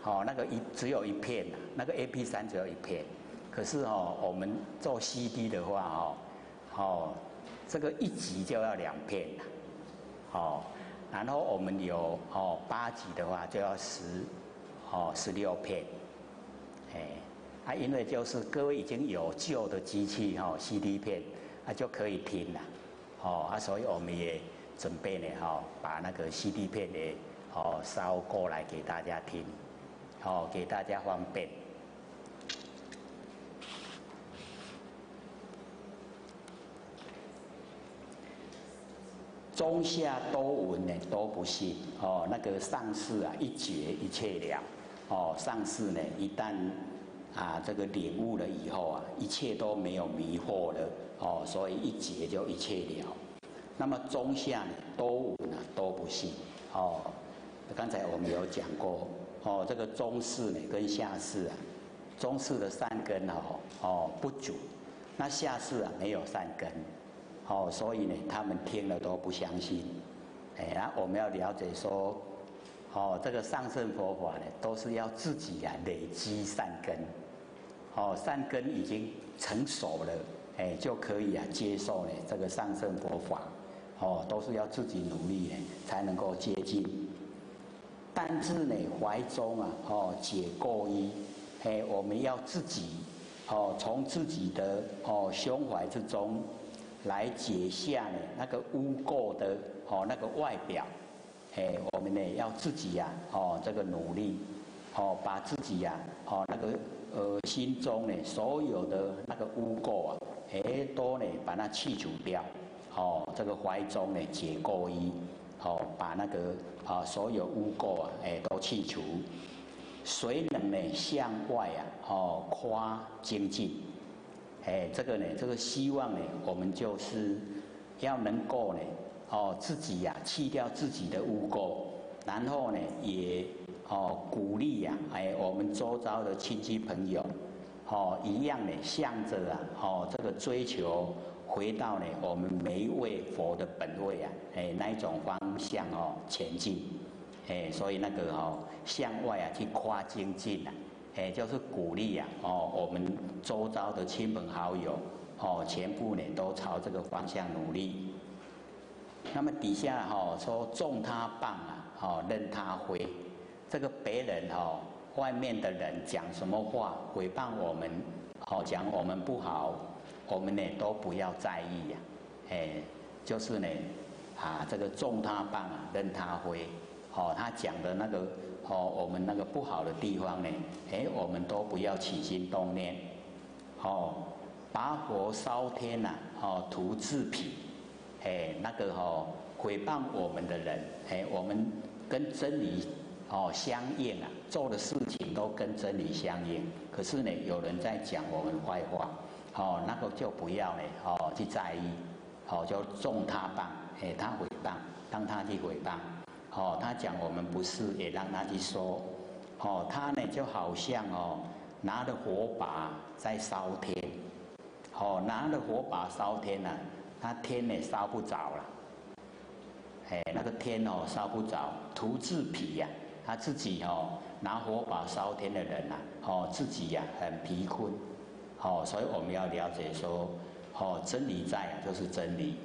哦，那个一只有一片那个 A P 三只有一片，可是哦，我们做 C D 的话哦。哦，这个一集就要两片了，哦，然后我们有哦八集的话就要十，哦十六片，哎，啊因为就是各位已经有旧的机器哈 CD 片，啊就可以听了，哦啊所以我们也准备呢哈把那个 CD 片呢哦烧过来给大家听，哦给大家方便。中下多闻呢都不信哦，那个上士啊一觉一切了哦，上士呢一旦啊这个领悟了以后啊，一切都没有迷惑了哦，所以一觉就一切了。那么中下呢多闻啊都不信哦，刚才我们有讲过哦，这个中士呢跟下士啊，中士的善根哦哦不足，那下士啊没有善根。哦，所以呢，他们听了都不相信。哎，那我们要了解说，哦，这个上圣佛法呢，都是要自己啊累积善根。哦，善根已经成熟了，哎，就可以啊接受呢这个上圣佛法。哦，都是要自己努力呢才能够接近。但是呢，怀中啊，哦解过一，哎，我们要自己，哦，从自己的哦胸怀之中。来解下呢那个污垢的哦那个外表，哎，我们呢要自己呀哦这个努力，哦把自己呀哦那个呃心中呢所有的那个污垢啊，哎都呢把它去除掉，哦这个怀中呢解垢衣，哦把那个啊所有污垢啊哎都去除，谁能呢向外啊哦夸精进？哎，这个呢，这个希望呢，我们就是要能够呢，哦，自己呀，去掉自己的污垢，然后呢，也哦鼓励呀，哎，我们周遭的亲戚朋友，哦，一样呢，向着啊，哦，这个追求回到呢，我们每一位佛的本位啊，哎，那一种方向哦，前进，哎，所以那个哦，向外啊去夸精进啊，哎，就是鼓励啊，哦，我们周遭的亲朋好友。哦，全部呢都朝这个方向努力。那么底下哈说种他棒啊，哦任他挥。这个别人哈，外面的人讲什么话诽谤我们，好讲我们不好，我们呢都不要在意呀。哎，就是呢，啊这个种他棒啊，任他挥。哦，他讲的那个哦，我们那个不好的地方呢，哎，我们都不要起心动念。哦。拔火烧天呐，哦，图自品，哎，那个哦，诽谤我们的人，哎，我们跟真理哦相应啊，做的事情都跟真理相应。可是呢，有人在讲我们坏话，哦，那个就不要呢，哦，去在意，哦，就中他棒，哎，他诽谤，让他去诽谤，哦，他讲我们不是，也让他去说，哦，他呢就好像哦，拿着火把在烧天。哦，拿着火把烧天呐，他天呢烧不着了。哎，那个天哦烧不着，徒自疲呀。他自己哦拿火把烧天的人呐，哦自己呀很疲困。哦，所以我们要了解说，哦真理在就是真理。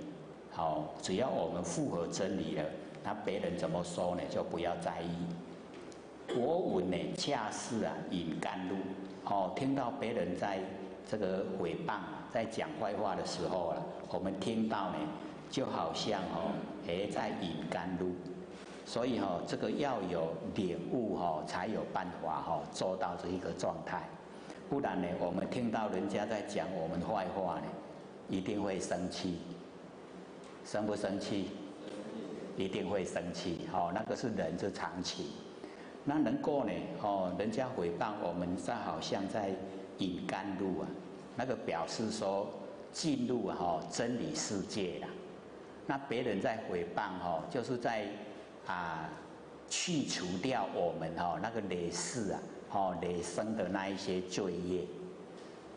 好，只要我们符合真理了，那别人怎么说呢，就不要在意。我闻呢恰似啊饮甘露。哦，听到别人在这个诽谤。在讲坏话的时候啊，我们听到呢，就好像哦，哎在饮甘露，所以哈，这个要有领悟哈，才有办法哈，做到这一个状态。不然呢，我们听到人家在讲我们坏话呢，一定会生气。生不生气？一定会生气。哦，那个是人之常情。那能够呢，哦，人家诽谤我们，在好像在引甘露啊。那个表示说进入哈真理世界了，那别人在诽谤哈，就是在啊去除掉我们哈那个累世啊，哦累生的那一些罪业，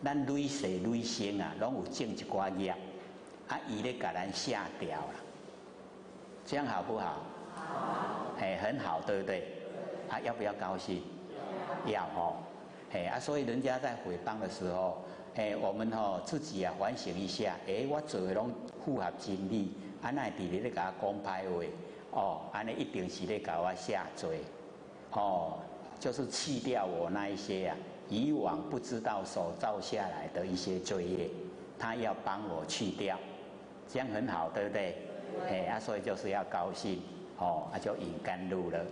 咱累世累生啊，拢有种一寡业，啊伊咧甲咱下掉了，这样好不好？好，哎很好，对不对？啊要不要高兴？要哦，哎啊所以人家在回谤的时候。哎，我们吼自己啊反省一下，哎，我做的拢符合真理，安奈伫咧咧甲我讲歹话，哦，安尼一定是咧甲我下罪，哦，就是去掉我那一些啊以往不知道所造下来的一些罪业，他要帮我去掉，这样很好，对不对？哎，啊，所以就是要高兴，哦，那就引甘露了，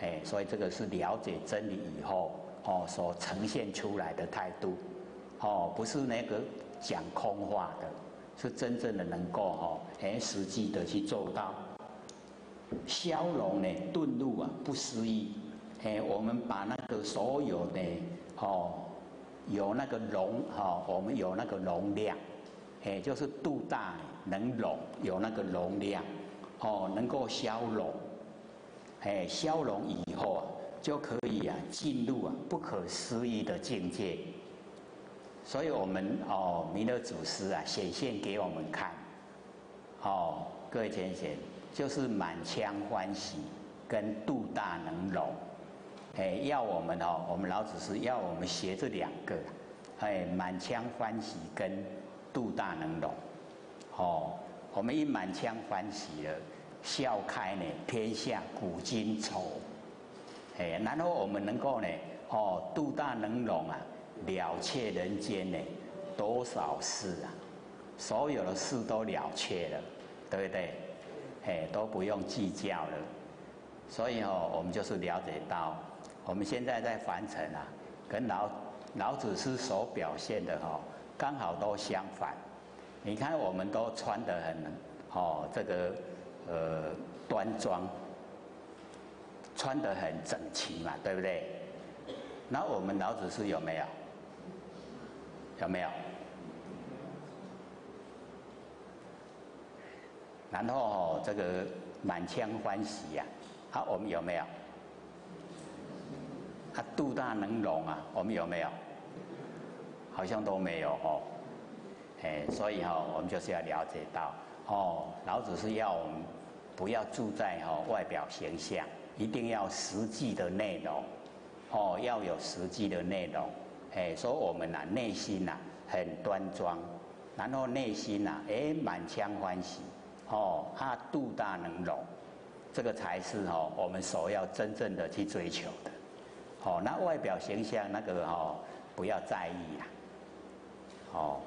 哎，所以这个是了解真理以后，哦，所呈现出来的态度。哦，不是那个讲空话的，是真正的能够哦，哎，实际的去做到。消融呢，顿入啊，不思议。哎，我们把那个所有的哦，有那个容哈，我们有那个容量，哎，就是度大能容，有那个容量，哦，能够消融。哎，消融以后啊，就可以啊，进入啊不可思议的境界。所以我们哦，弥勒祖师啊，显现给我们看，哦，各位贤贤，就是满腔欢喜跟度大能容，哎，要我们哦，我们老祖师要我们学这两个，哎，满腔欢喜跟度大能容，哦，我们一满腔欢喜了，笑开呢天下古今愁，哎，然后我们能够呢，哦，度大能容啊。了却人间呢，多少事啊？所有的事都了却了，对不对？哎，都不用计较了。所以哦，我们就是了解到，我们现在在凡尘啊，跟老老子是所表现的哈，刚好都相反。你看，我们都穿得很哦，这个呃端庄，穿得很整齐嘛，对不对？那我们老子是有没有？有没有？然后哦这个满腔欢喜呀，啊我们有没有？啊肚大能容啊，我们有没有？好像都没有哦，哎，所以哈我们就是要了解到哦，老子是要我们不要住在哈外表形象，一定要实际的内容，哦要有实际的内容，哎说我们呐内心呐很端庄。然后内心呐，哎，满腔欢喜，哦，他肚大能容，这个才是哦，我们所要真正的去追求的，哦，那外表形象那个哦，不要在意啦，哦，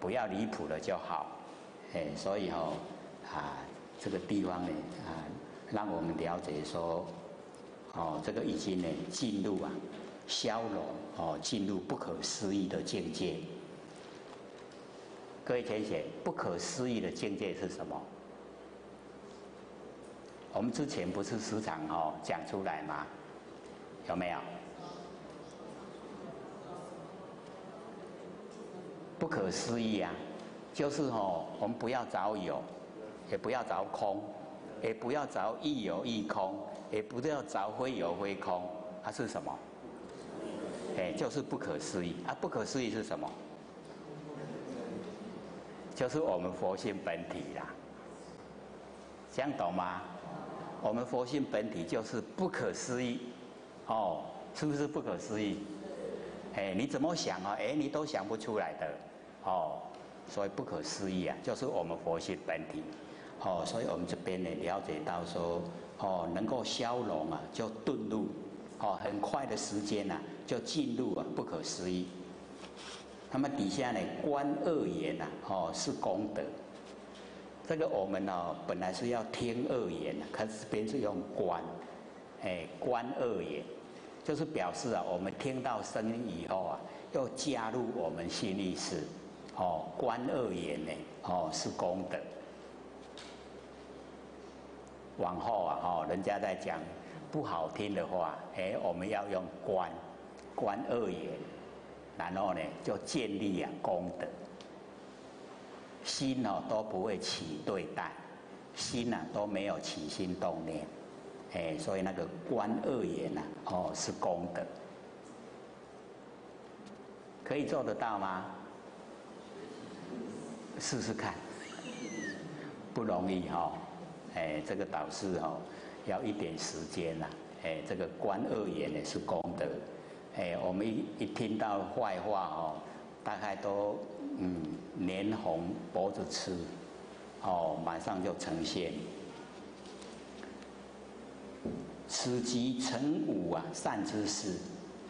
不要离谱了就好，哎，所以哦，啊，这个地方呢，啊，让我们了解说，哦，这个已经呢进入啊，消融，哦，进入不可思议的境界。各位填写，不可思议的境界是什么？我们之前不是时常哦讲出来吗？有没有？不可思议啊，就是哦，我们不要找有，也不要找空，也不要找亦有亦空，也不要找非有非空，它是什么？哎，就是不可思议啊！不可思议是什么？就是我们佛性本体啦，这样懂吗？我们佛性本体就是不可思议，哦，是不是不可思议？哎，你怎么想啊？哎，你都想不出来的，哦，所以不可思议啊，就是我们佛性本体，哦，所以我们这边呢了解到说，哦，能够消融啊，就遁入，哦，很快的时间呐，就进入啊，不可思议。那么底下呢，观恶言呐，哦，是功德。这个我们呢，本来是要听恶言，可是这边是用观，哎，观恶言，就是表示啊，我们听到声音以后啊，要加入我们心意识，哦，观二言呢，哦，是功德。往后啊，哦，人家在讲不好听的话，哎，我们要用观，观二言。然后呢，就建立啊功德，心哦都不会起对待，心啊都没有起心动念，哎，所以那个观恶言呐，哦是功德，可以做得到吗？试试看，不容易哈，哎，这个导师哦要一点时间呐，哎，这个观恶言呢是功德。哎，我们一一听到坏话哦，大概都嗯脸红脖子粗，哦，马上就呈现。此即成五啊善之事，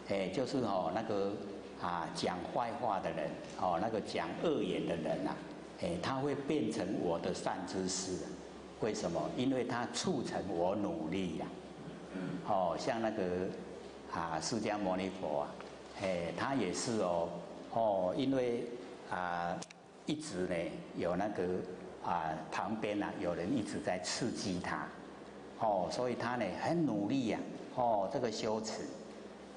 哎，就是哦那个啊讲坏话的人，哦那个讲恶言的人呐，哎，他会变成我的善知识，为什么？因为他促成我努力呀，哦，像那个。啊，释迦牟尼佛啊，哎，他也是哦，哦，因为啊，一直呢有那个啊旁边呐有人一直在刺激他，哦，所以他呢很努力呀，哦，这个修持，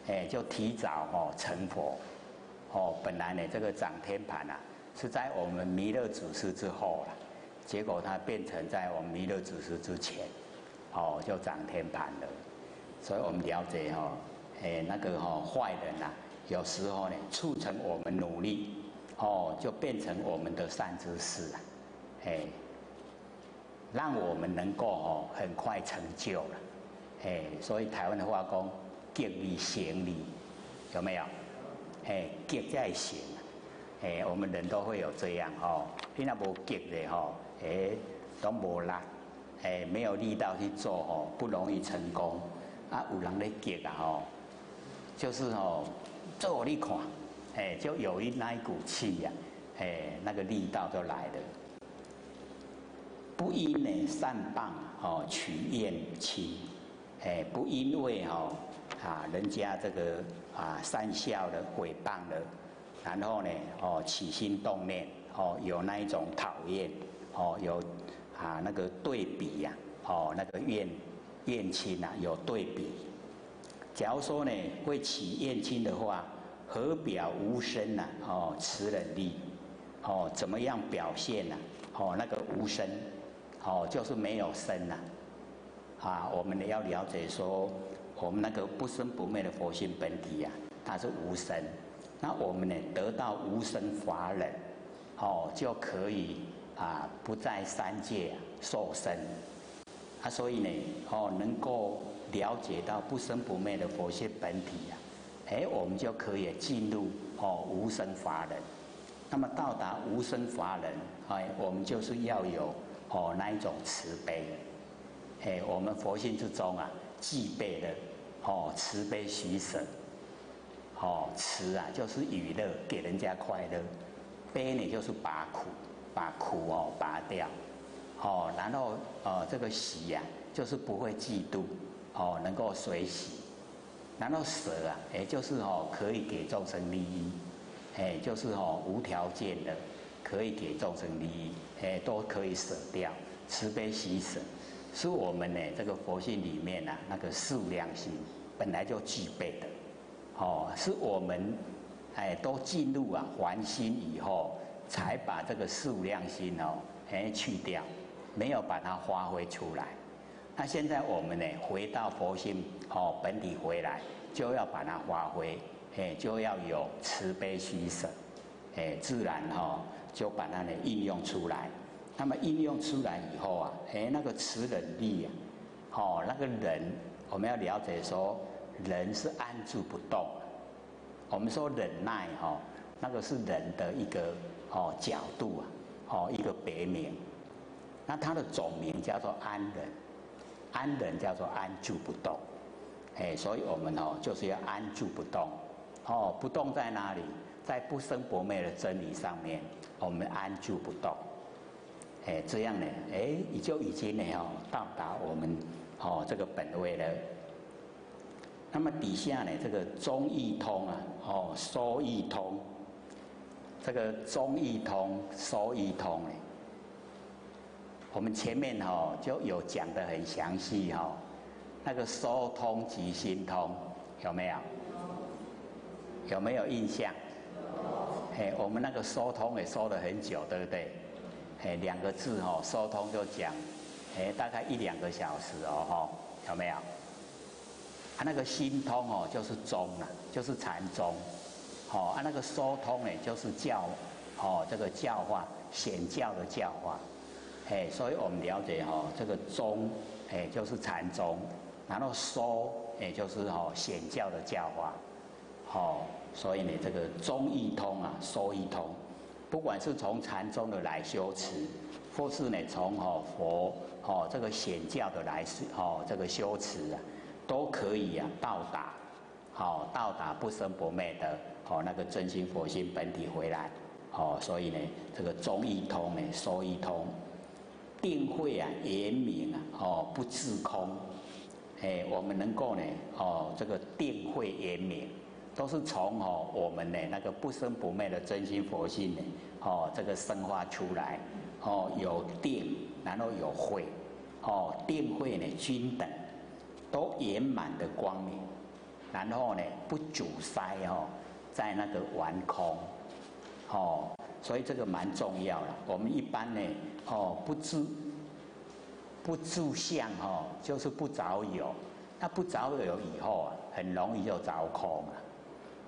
哎，就提早哦成佛，哦，本来呢这个掌天盘啊是在我们弥勒祖师之后了，结果他变成在我们弥勒祖师之前，哦，就掌天盘了，所以我们了解哈。哎，那个哈坏人呐，有时候呢促成我们努力，哦，就变成我们的善知识啊，哎，让我们能够哦很快成就了，哎，所以台湾的话讲，激力行力，有没有？哎，激在行，哎，我们人都会有这样哦，你那无激的哈，哎，都无力，哎，没有力道去做哦，不容易成功，啊，有人咧激啊吼。就是哦，做你看，哎，就有一那一股气呀，哎，那个力道就来了。不因呢善谤哦取厌亲，哎，不因为哦啊人家这个啊善笑的毁谤的，然后呢哦起心动念哦有那一种讨厌哦有啊那个对比呀哦那个怨怨亲呐有对比。假如说呢会起怨亲的话，何表无声呐？哦，持忍力，哦，怎么样表现呐？哦，那个无声，哦，就是没有生呐，啊，我们要了解说，我们那个不生不灭的佛性本体呀，它是无生，那我们呢得到无生法忍，哦，就可以啊不在三界受生，啊，所以呢，哦，能够了解到不生不灭的佛性本体呀，哎，我们就可以进入哦无生法忍，那么到达无生法忍，哎，我们就是要有。哦，那一种慈悲，哎，我们佛性之中啊，具备了哦慈悲喜舍，哦慈啊就是娱乐，给人家快乐；悲呢就是把苦，把苦哦拔掉，哦，然后哦这个喜呀就是不会嫉妒，哦能够随喜，然后舍啊，哎就是哦可以给众生利益，哎就是哦无条件的。可以给众生利益，哎，都可以舍掉，慈悲喜舍，是我们呢这个佛性里面啊那个四量心本来就具备的，哦，是我们哎都进入啊还心以后，才把这个四量心哦哎去掉，没有把它发挥出来。那现在我们呢回到佛性哦本体回来，就要把它发挥，哎，就要有慈悲喜舍，哎，自然哈。就把它呢应用出来，那么应用出来以后啊，哎，那个持忍力啊，哦，那个人我们要了解说，人是安住不动。我们说忍耐哈，那个是人的一个哦角度啊，哦一个别名。那它的总名叫做安忍，安忍叫做安住不动。哎，所以我们哦就是要安住不动。哦，不动在哪里？在不生不灭的真理上面。我们安住不动，哎，这样呢，哎，你就已经呢哦到达我们哦这个本位了。那么底下呢，这个中义通啊，哦收义通，这个中义通、收义通呢，我们前面哦就有讲的很详细哈，那个收通即心通有没有？有没有印象？哎，我们那个收通也收了很久，对不对？哎，两个字哦，收通就讲，哎，大概一两个小时哦，哈，有没有？啊，那个心通哦，就是宗了，就是禅宗，哦，啊，那个收通呢，就是教，哦，这个教化显教的教化，哎，所以我们了解哈，这个宗，哎，就是禅宗，然后收，哎，就是哦显教的教化，好。所以呢，这个中义通啊，收一通，不管是从禅宗的来修持，或是呢从哦佛哦这个显教的来是哦这个修持啊，都可以啊到达，好到达不生不灭的哦那个真心佛性本体回来，哦所以呢这个中一通呢收一通，定慧啊严明啊哦不自空，哎我们能够呢哦这个定慧严明。都是从哦我们的那个不生不灭的真心佛性呢，哦这个生发出来，哦有定，然后有慧，哦定慧呢均等，都圆满的光明，然后呢不阻塞哦，在那个完空，哦所以这个蛮重要的。我们一般呢，哦不知不住相哦，就是不着有，那不着有以后啊，很容易就着空了。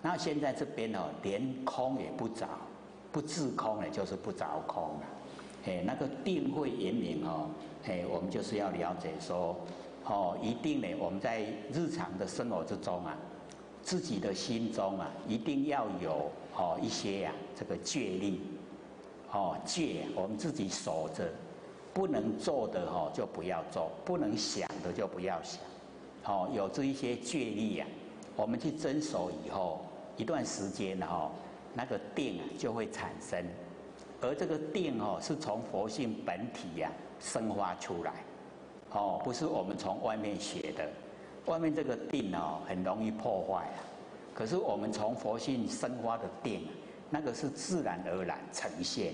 那现在这边哦，连空也不着，不自空呢，就是不着空了。哎，那个定慧圆明哦，哎，我们就是要了解说，哦，一定呢，我们在日常的生活之中啊，自己的心中啊，一定要有哦一些呀这个戒律，哦戒，我们自己守着，不能做的哦就不要做，不能想的就不要想，哦，有这一些戒律呀。我们去遵守以后，一段时间哈，那个定就会产生，而这个定哦，是从佛性本体呀生发出来，哦，不是我们从外面学的，外面这个定哦很容易破坏啊，可是我们从佛性生发的定，那个是自然而然呈现，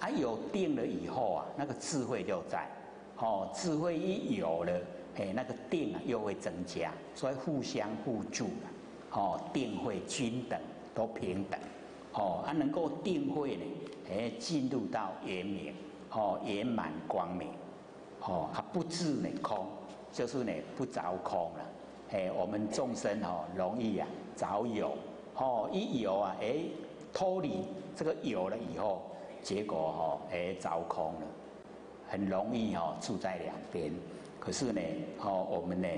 啊有定了以后啊，那个智慧就在，哦，智慧一有了。哎，那个定啊又会增加，所以互相互助的，哦，定会均等都平等，哦，啊能够定会呢，哎进入到圆明，哦圆满光明，哦，啊不自呢空，就是呢不着空了。哎，我们众生哦容易啊着有，哦一有啊哎脱离这个有了以后，结果哦哎着空了，很容易哦住在两边。可是呢，哦我们呢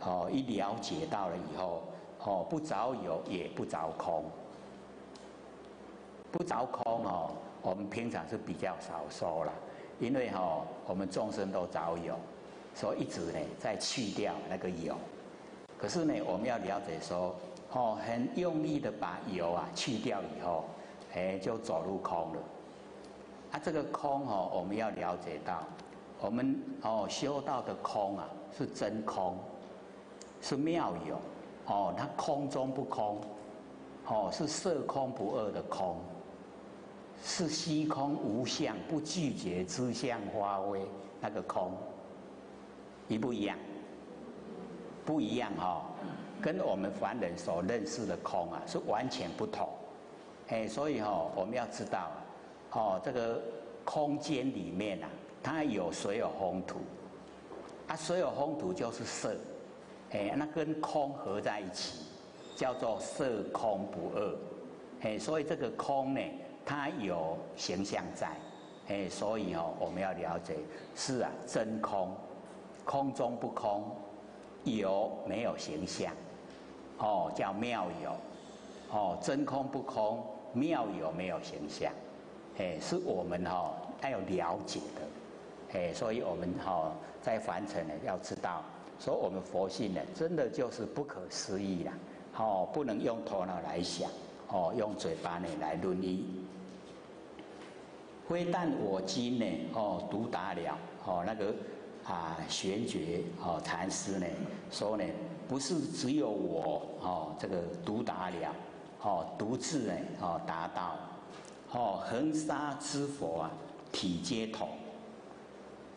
哦一了解到了以后，哦不着有也不着空，不着空哦，我们平常是比较少说了。因为哈，我们众生都着有，所以一直呢在去掉那个有。可是呢，我们要了解说，哦，很用力的把有啊去掉以后，哎，就走入空了。啊，这个空哦，我们要了解到，我们哦修道的空啊是真空，是妙有，哦，它空中不空，哦，是色空不二的空。是虚空无相，不拒绝之相发挥那个空，一不一样？不一样哈，跟我们凡人所认识的空啊是完全不同。哎，所以哈，我们要知道，哦，这个空间里面啊，它有水有风土，啊，水有风土就是色，哎，那跟空合在一起，叫做色空不二。哎，所以这个空呢。它有形象在，哎，所以哦，我们要了解，是啊，真空，空中不空，有没有形象？哦，叫妙有，哦，真空不空，妙有没有形象？哎，是我们哈要有了解的，哎，所以我们哈在凡尘呢要知道，说我们佛性呢真的就是不可思议啦，哦，不能用头脑来想，哦，用嘴巴呢来论议。非但我今呢，哦，独达了，哦，那个啊，玄觉哦，禅师呢说呢，不是只有我哦，这个独达了，哦，独自呢，哦，达到，哦，恒沙之佛啊，体皆同。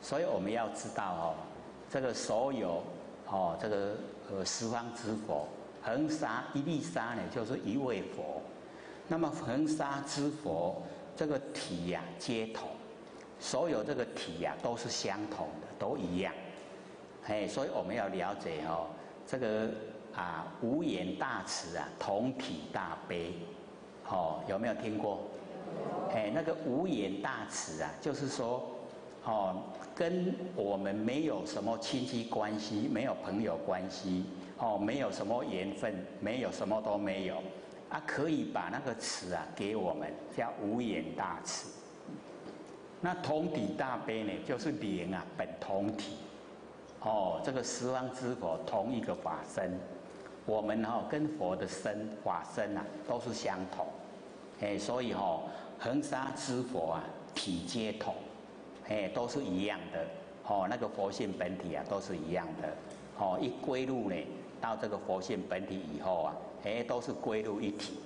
所以我们要知道哦，这个所有哦，这个呃十方之佛，恒沙一粒沙呢，就是一位佛。那么恒沙之佛。这个体呀，皆同，所有这个体呀，都是相同的，都一样。哎，所以我们要了解哦，这个啊，无言大慈啊，同体大悲，哦，有没有听过？哎，那个无言大慈啊，就是说，哦，跟我们没有什么亲戚关系，没有朋友关系，哦，没有什么缘分，没有什么都没有。啊，可以把那个词啊给我们，叫无眼大慈。那同体大悲呢，就是灵啊，本同体。哦，这个十方之佛同一个法身，我们哈跟佛的身法身啊都是相同。哎，所以哈恒沙之佛啊体皆同，哎都是一样的。哦，那个佛性本体啊都是一样的。哦，一归入呢到这个佛性本体以后啊。哎，都是归入一体，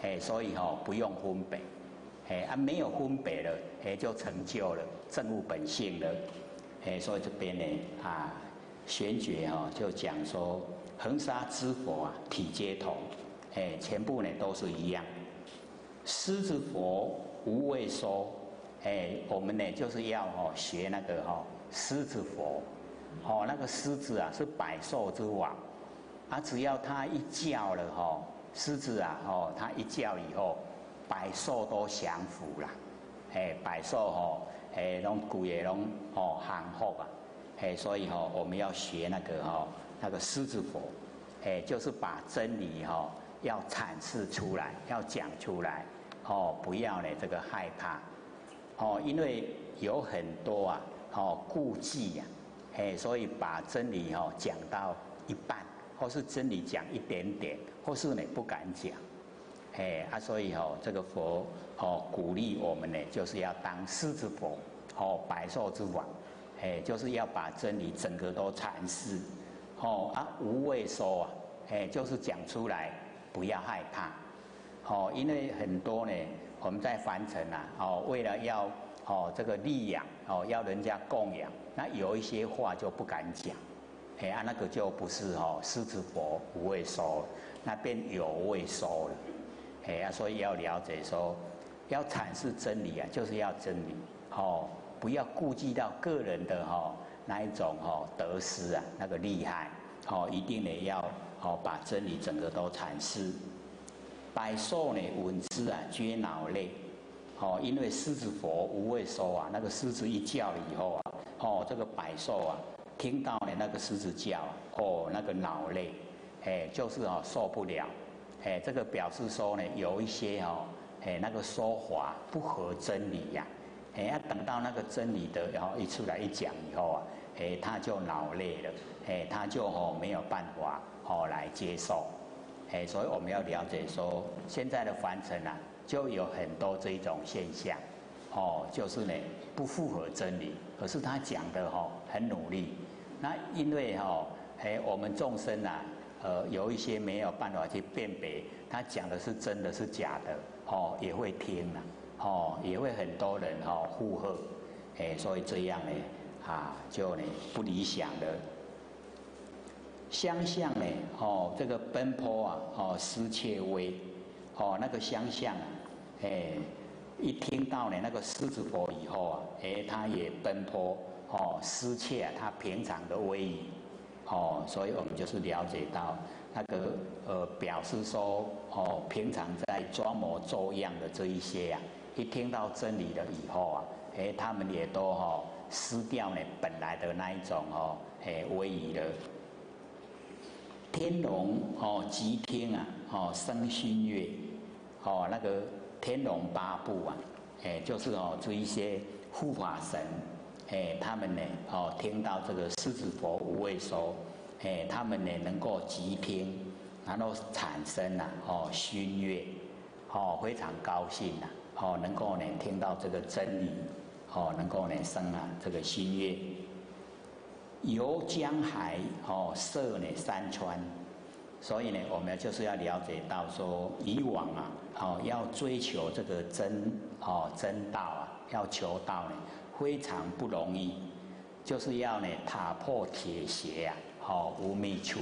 哎，所以哈不用分别，哎啊没有分别了，哎就成就了正悟本性了，哎，所以这边呢啊玄觉哈就讲说恒沙之佛啊体皆同，哎全部呢都是一样，狮子佛无畏说，哎我们呢就是要哦学那个哈狮子佛，哦那个狮子啊是百兽之王。啊，只要它一叫了吼，狮子啊吼，它一叫以后，百兽都降服了，哎，百兽吼，哎，拢古也龙吼喊后啊，哎，所以哦，我们要学那个吼，那个狮子佛，哎，就是把真理吼要阐释出来，要讲出来，哦，不要呢这个害怕，哦，因为有很多啊，哦顾忌呀，哎，所以把真理哦讲到一半。或是真理讲一点点，或是呢不敢讲，哎啊，所以哦，这个佛哦鼓励我们呢，就是要当狮子佛，哦百兽之王，哎，就是要把真理整个都阐释，哦啊无畏说啊，哎，就是讲出来，不要害怕，哦，因为很多呢，我们在凡尘啊，哦，为了要哦这个利养，哦要人家供养，那有一些话就不敢讲。哎啊，那个就不是哦，狮子佛无畏说，那边有畏说了。哎啊，所以要了解说，要阐释真理啊，就是要真理，哦，不要顾及到个人的哈那一种哦得失啊，那个厉害哦，一定得要哦把真理整个都阐释。百兽呢闻之啊，皆脑泪。哦，因为狮子佛无畏说啊，那个狮子一叫了以后啊，哦，这个百兽啊，听到呢那个狮子叫，哦，那个脑泪，哎，就是哦受不了，哎，这个表示说呢，有一些哦，哎，那个说法不合真理呀，哎，要等到那个真理的然后一出来一讲以后啊，哎，他就脑累了，哎，他就哦没有办法哦来接受，哎，所以我们要了解说，现在的凡尘啊。就有很多这种现象，哦，就是呢不符合真理，可是他讲的哈很努力，那因为哈哎我们众生啊，呃有一些没有办法去辨别，他讲的是真的是假的，哦也会听啊，哦也会很多人哈附和，哎所以这样呢啊就呢不理想的，相向呢哦这个奔波啊哦失切微，哦那个相向啊。哎，一听到呢那个狮子佛以后啊，哎，他也奔波哦，失去他平常的威仪哦，所以我们就是了解到那个呃，表示说哦，平常在装模作样的这一些啊，一听到真理了以后啊，哎，他们也都哈失掉呢本来的那一种哦，哎，威仪了。天龙哦，吉天啊，哦，生新月，哦，那个。天龙八部啊，哎，就是哦，这一些护法神，哎，他们呢，哦，听到这个狮子佛无畏说，哎，他们呢能够即听，然后产生呐，哦，新月，哦，非常高兴呐，哦，能够呢听到这个真理，哦，能够呢生啊这个心悦，游江海，哦，涉呢山川。所以呢，我们就是要了解到说，以往啊，哦，要追求这个真哦真道啊，要求道呢，非常不容易，就是要呢踏破铁鞋啊，哦无觅处，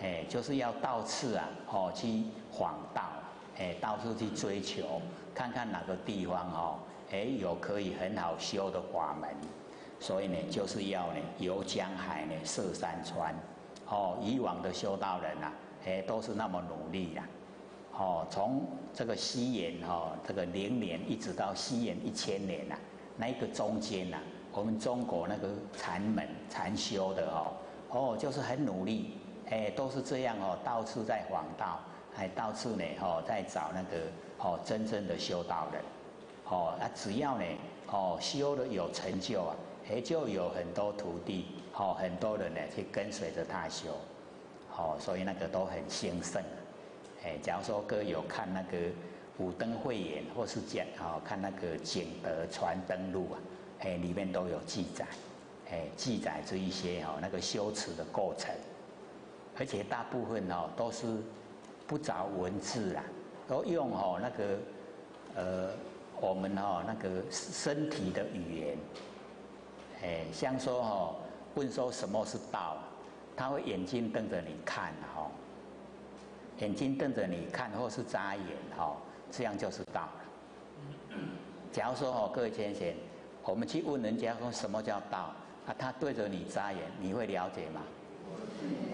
哎，就是要到处啊，哦去访道，哎，到处去追求，看看哪个地方哦，哎有可以很好修的法门，所以呢，就是要呢游江海呢，涉山川。哦，以往的修道人呐，哎，都是那么努力呀。哦，从这个西元哈，这个零年一直到西元一千年呐，那一个中间呐，我们中国那个禅门禅修的哦，哦，就是很努力，哎，都是这样哦，到处在访道，还到处呢，哦，在找那个哦真正的修道人。哦，啊，只要呢，哦，修的有成就啊，哎，就有很多徒弟。好，很多人呢去跟随着他修，好，所以那个都很兴盛。哎，假如说哥有看那个《五灯会演》，或是讲哦看那个《景德传灯录》啊，哎，里面都有记载，哎，记载这一些哈那个修持的过程，而且大部分哦都是不着文字啊，都用哦那个呃我们哦那个身体的语言，哎，像说哦。问说什么是道？他会眼睛瞪着你看哈，眼睛瞪着你看，或是眨眼哈，这样就是道了。假如说哦，各位先生，我们去问人家说什么叫道啊？他对着你眨眼，你会了解吗？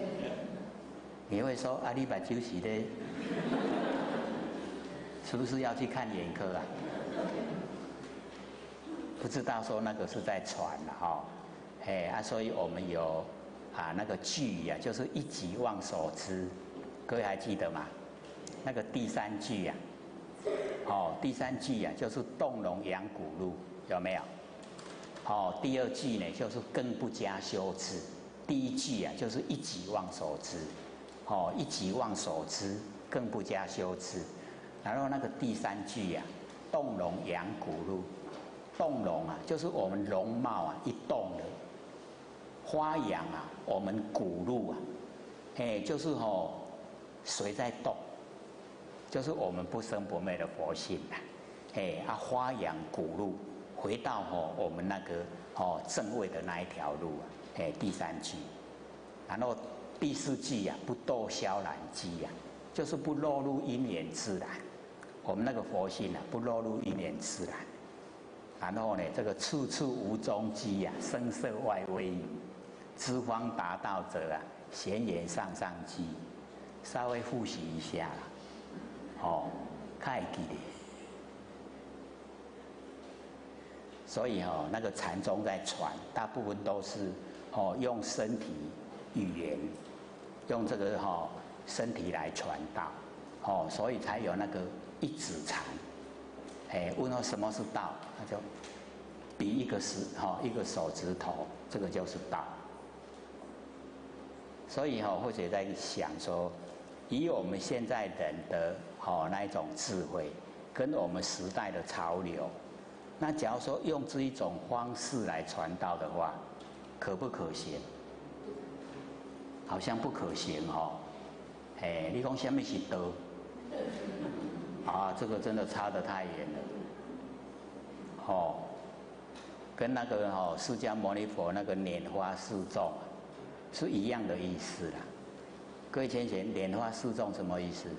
[LAUGHS] 你会说阿里巴休息的，[LAUGHS] 是不是要去看眼科啊？不知道说那个是在传了哈。哎啊，所以我们有啊那个句呀，就是一己忘所知，各位还记得吗？那个第三句呀，哦，第三句呀就是动容养骨路，有没有？哦，第二句呢就是更不加修持，第一句呀就是一己忘所知，哦，一己忘所知更不加修持，然后那个第三句呀，动容养骨路，动容啊就是我们容貌啊一动了。花养啊，我们骨路啊，哎，就是吼，水在动，就是我们不生不灭的佛性呐，哎，啊，花养骨路，回到吼我们那个哦正位的那一条路啊，哎，第三句，然后第四句呀，不堕消然机呀，就是不落入因缘自然，我们那个佛性啊，不落入因缘自然，然后呢，这个处处无踪迹呀，声色外微，知方达道者啊，闲言上上机，稍微复习一下啦，哦，太记得。所以哦，那个禅宗在传，大部分都是哦用身体语言，用这个哈身体来传道，哦，所以才有那个一指禅。哎，问到什么是道，就比一个手哈一个手指头，这个就是道。所以哈，或者在想说，以我们现在人的哦那一种智慧，跟我们时代的潮流。那假如说用这一种方式来传道的话，可不可行？好像不可行哈。哎，你讲什么是德？[LAUGHS] 啊，这个真的差得太远了。哦，跟那个哦释迦牟尼佛那个拈花示众是一样的意思啦。各位先生，拈花示众什么意思？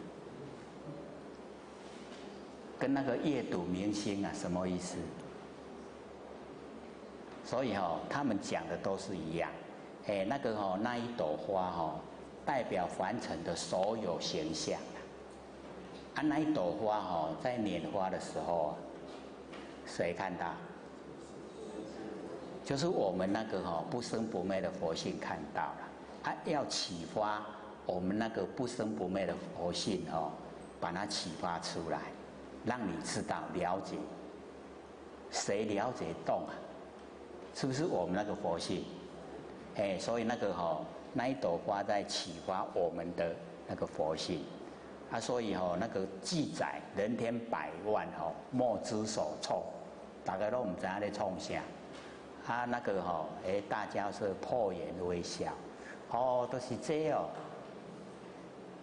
跟那个阅读明星啊，什么意思？所以哈，他们讲的都是一样。哎，那个哈，那一朵花哈，代表凡尘的所有形象。啊，那一朵花哈，在拈花的时候啊，谁看到？就是我们那个哈不生不灭的佛性看到了。啊，要启发我们那个不生不灭的佛性哦，把它启发出来。让你知道了解，谁了解动啊？是不是我们那个佛性？哎，所以那个哈，那一朵花在启发我们的那个佛性。啊，所以哈，那个记载人天百万哈，莫之所措，大家都唔知在冲啥。啊，那个哈，哎，大家是破颜微笑，哦，都是这样。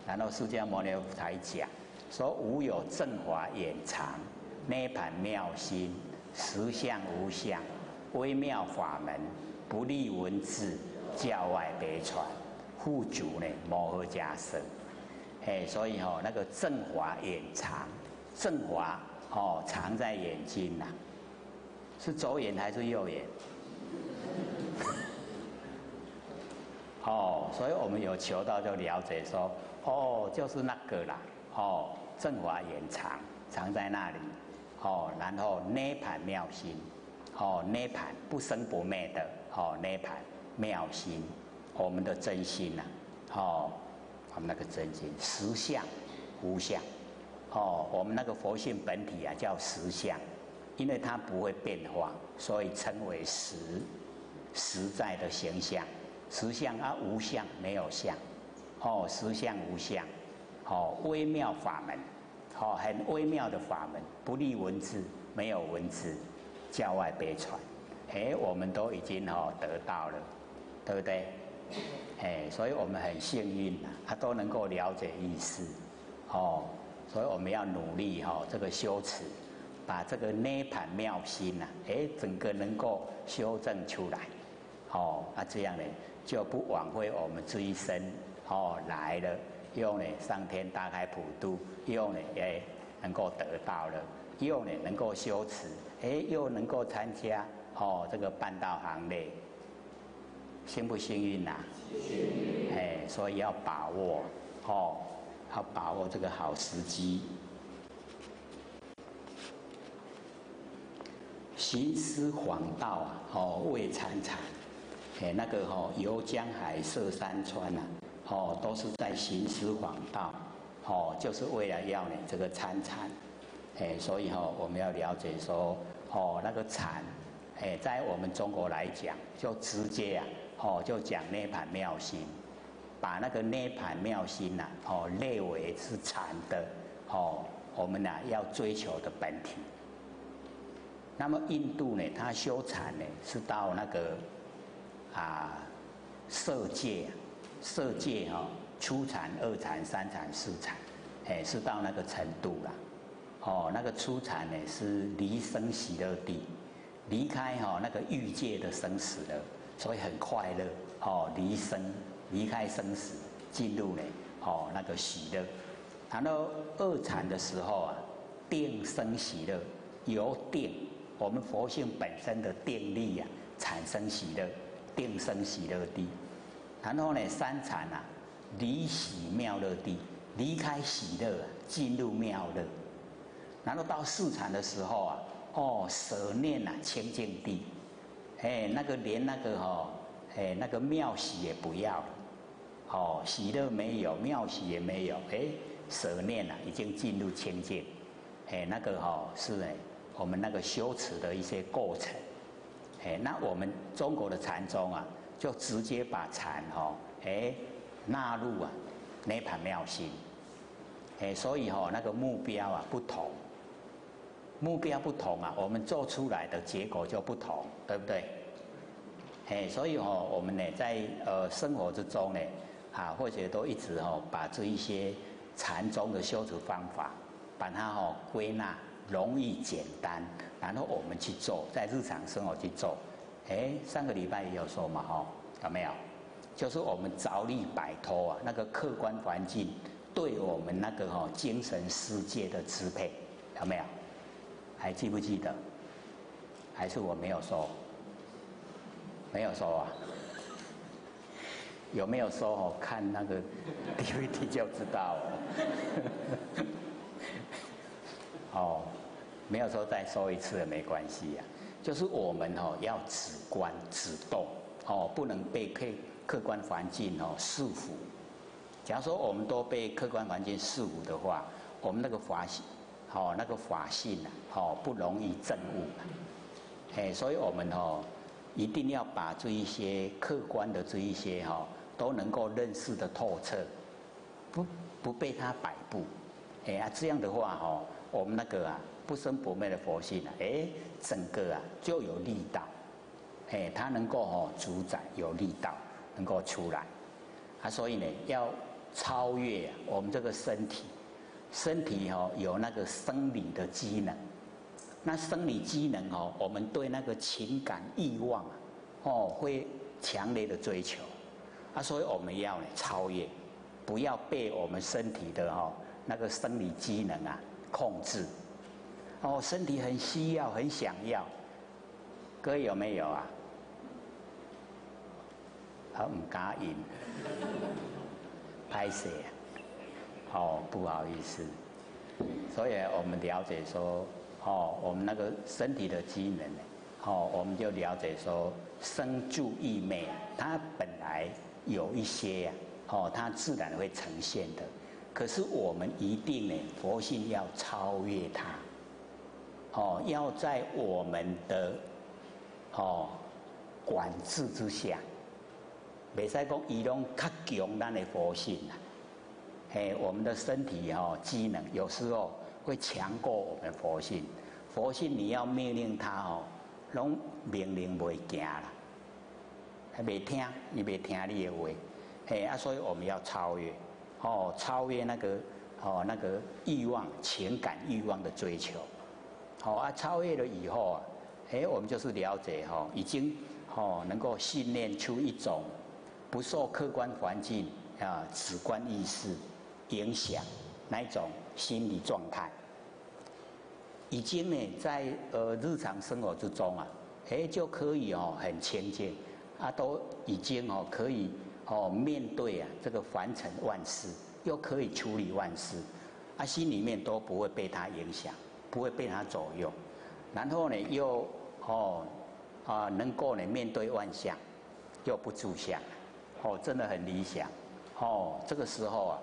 然后释迦牟尼才讲。说无有正法掩藏，涅盘妙心，实相无相，微妙法门，不立文字，教外别传，护主呢摩诃迦僧。嘿，所以哦，那个正法掩藏，正法哦藏在眼睛呐，是左眼还是右眼？[LAUGHS] 哦，所以我们有求道就了解说，哦，就是那个啦。哦，正法延藏藏在那里，哦，然后涅盘妙心，哦，涅盘不生不灭的，哦，涅盘妙心，我们的真心呐，哦，我们那个真心实相无相，哦，我们那个佛性本体啊叫实相，因为它不会变化，所以称为实实在的形象，实相啊无相没有相，哦，实相无相。哦微妙法门，哦很微妙的法门，不立文字，没有文字，教外别传，哎，我们都已经哦得到了，对不对？哎，所以我们很幸运呐，他都能够了解意思，哦，所以我们要努力哈，这个修持，把这个涅盘妙心呐，哎，整个能够修正出来，哦，啊这样呢，就不枉费我们这一生哦来了。用呢，上天大开普度，用呢也能够得到了，用呢能够修持，哎，又能够参加哦这个半道行列，幸不幸运呐？哎，所以要把握哦，要把握这个好时机。行思黄道啊，哦，为禅禅，哎，那个哦，游江海，涉山川呐。哦，都是在行思广道，哦，就是为了要你这个参禅，哎，所以哈，我们要了解说，哦，那个禅，哎，在我们中国来讲，就直接啊，哦，就讲涅盘妙心，把那个涅盘妙心呐，哦，列为是禅的，哦，我们呐要追求的本体。那么印度呢，它修禅呢，是到那个啊色界。色界哈，初禅、二禅、三禅、四禅，哎，是到那个程度了。哦，那个初禅呢是离生喜乐地，离开哈那个欲界的生死了，所以很快乐。哦，离生，离开生死，进入呢，哦那个喜乐。然后二禅的时候啊，定生喜乐，由定我们佛性本身的定力呀，产生喜乐，定生喜乐地。然后呢，三禅啊，离喜妙乐地，离开喜乐，进入妙乐。然后到四禅的时候啊，哦，舍念啊，清净地，哎，那个连那个哈，哎，那个妙喜也不要了，哦，喜乐没有，妙喜也没有，哎，舍念啊，已经进入清净，哎，那个哈是哎，我们那个修持的一些过程，哎，那我们中国的禅宗啊。就直接把禅哈哎纳入啊涅盘妙心，哎所以哈那个目标啊不同，目标不同啊，我们做出来的结果就不同，对不对？哎所以哈我们呢在呃生活之中呢啊或者都一直哈把这一些禅宗的修持方法，把它哈归纳容易简单，然后我们去做，在日常生活去做。哎，上个礼拜也有说嘛，哈，有没有？就是我们着力摆脱啊，那个客观环境对我们那个哈精神世界的支配，有没有？还记不记得？还是我没有说？没有说啊？有没有说哦？看那个 [LAUGHS] DVD 就知道了。[LAUGHS] 哦，没有说再说一次也没关系呀。就是我们哦要止观止动哦，不能被客客观环境哦束缚。假如说我们都被客观环境束缚的话，我们那个法性，哦那个法性啊，哦不容易证悟。哎，所以我们哦一定要把这一些客观的这一些哈都能够认识的透彻，不不被它摆布。哎啊这样的话哈，我们那个啊。不生不灭的佛性啊，哎，整个啊就有力道，哎，它能够哦主宰有力道，能够出来，啊，所以呢要超越我们这个身体，身体哦有那个生理的机能，那生理机能哦，我们对那个情感欲望，哦会强烈的追求，啊，所以我们要呢超越，不要被我们身体的哦那个生理机能啊控制。哦，身体很需要，很想要，各位有没有啊？他唔答应，拍摄，哦，不好意思，所以我们了解说，哦，我们那个身体的机能，哦，我们就了解说，生住意昧，它本来有一些呀，哦，它自然会呈现的，可是我们一定呢，佛性要超越它。哦，要在我们的哦管制之下，袂使讲伊拢较强咱的佛性啊。嘿，我们的身体哦机能有时候会强过我们佛性，佛性你要命令他哦，拢命令袂行啦，还袂听，你袂听你的话，嘿啊，所以我们要超越，哦，超越那个哦那个欲望、情感欲望的追求。好啊，超越了以后啊，哎，我们就是了解哈，已经哦能够训练出一种不受客观环境啊主观意识影响那一种心理状态，已经呢在呃日常生活之中啊，哎就可以哦很亲近啊，都已经哦可以哦面对啊这个凡尘万事，又可以处理万事，啊心里面都不会被它影响。不会被他左右，然后呢，又哦啊，能够呢面对万象，又不住相，哦，真的很理想，哦，这个时候啊，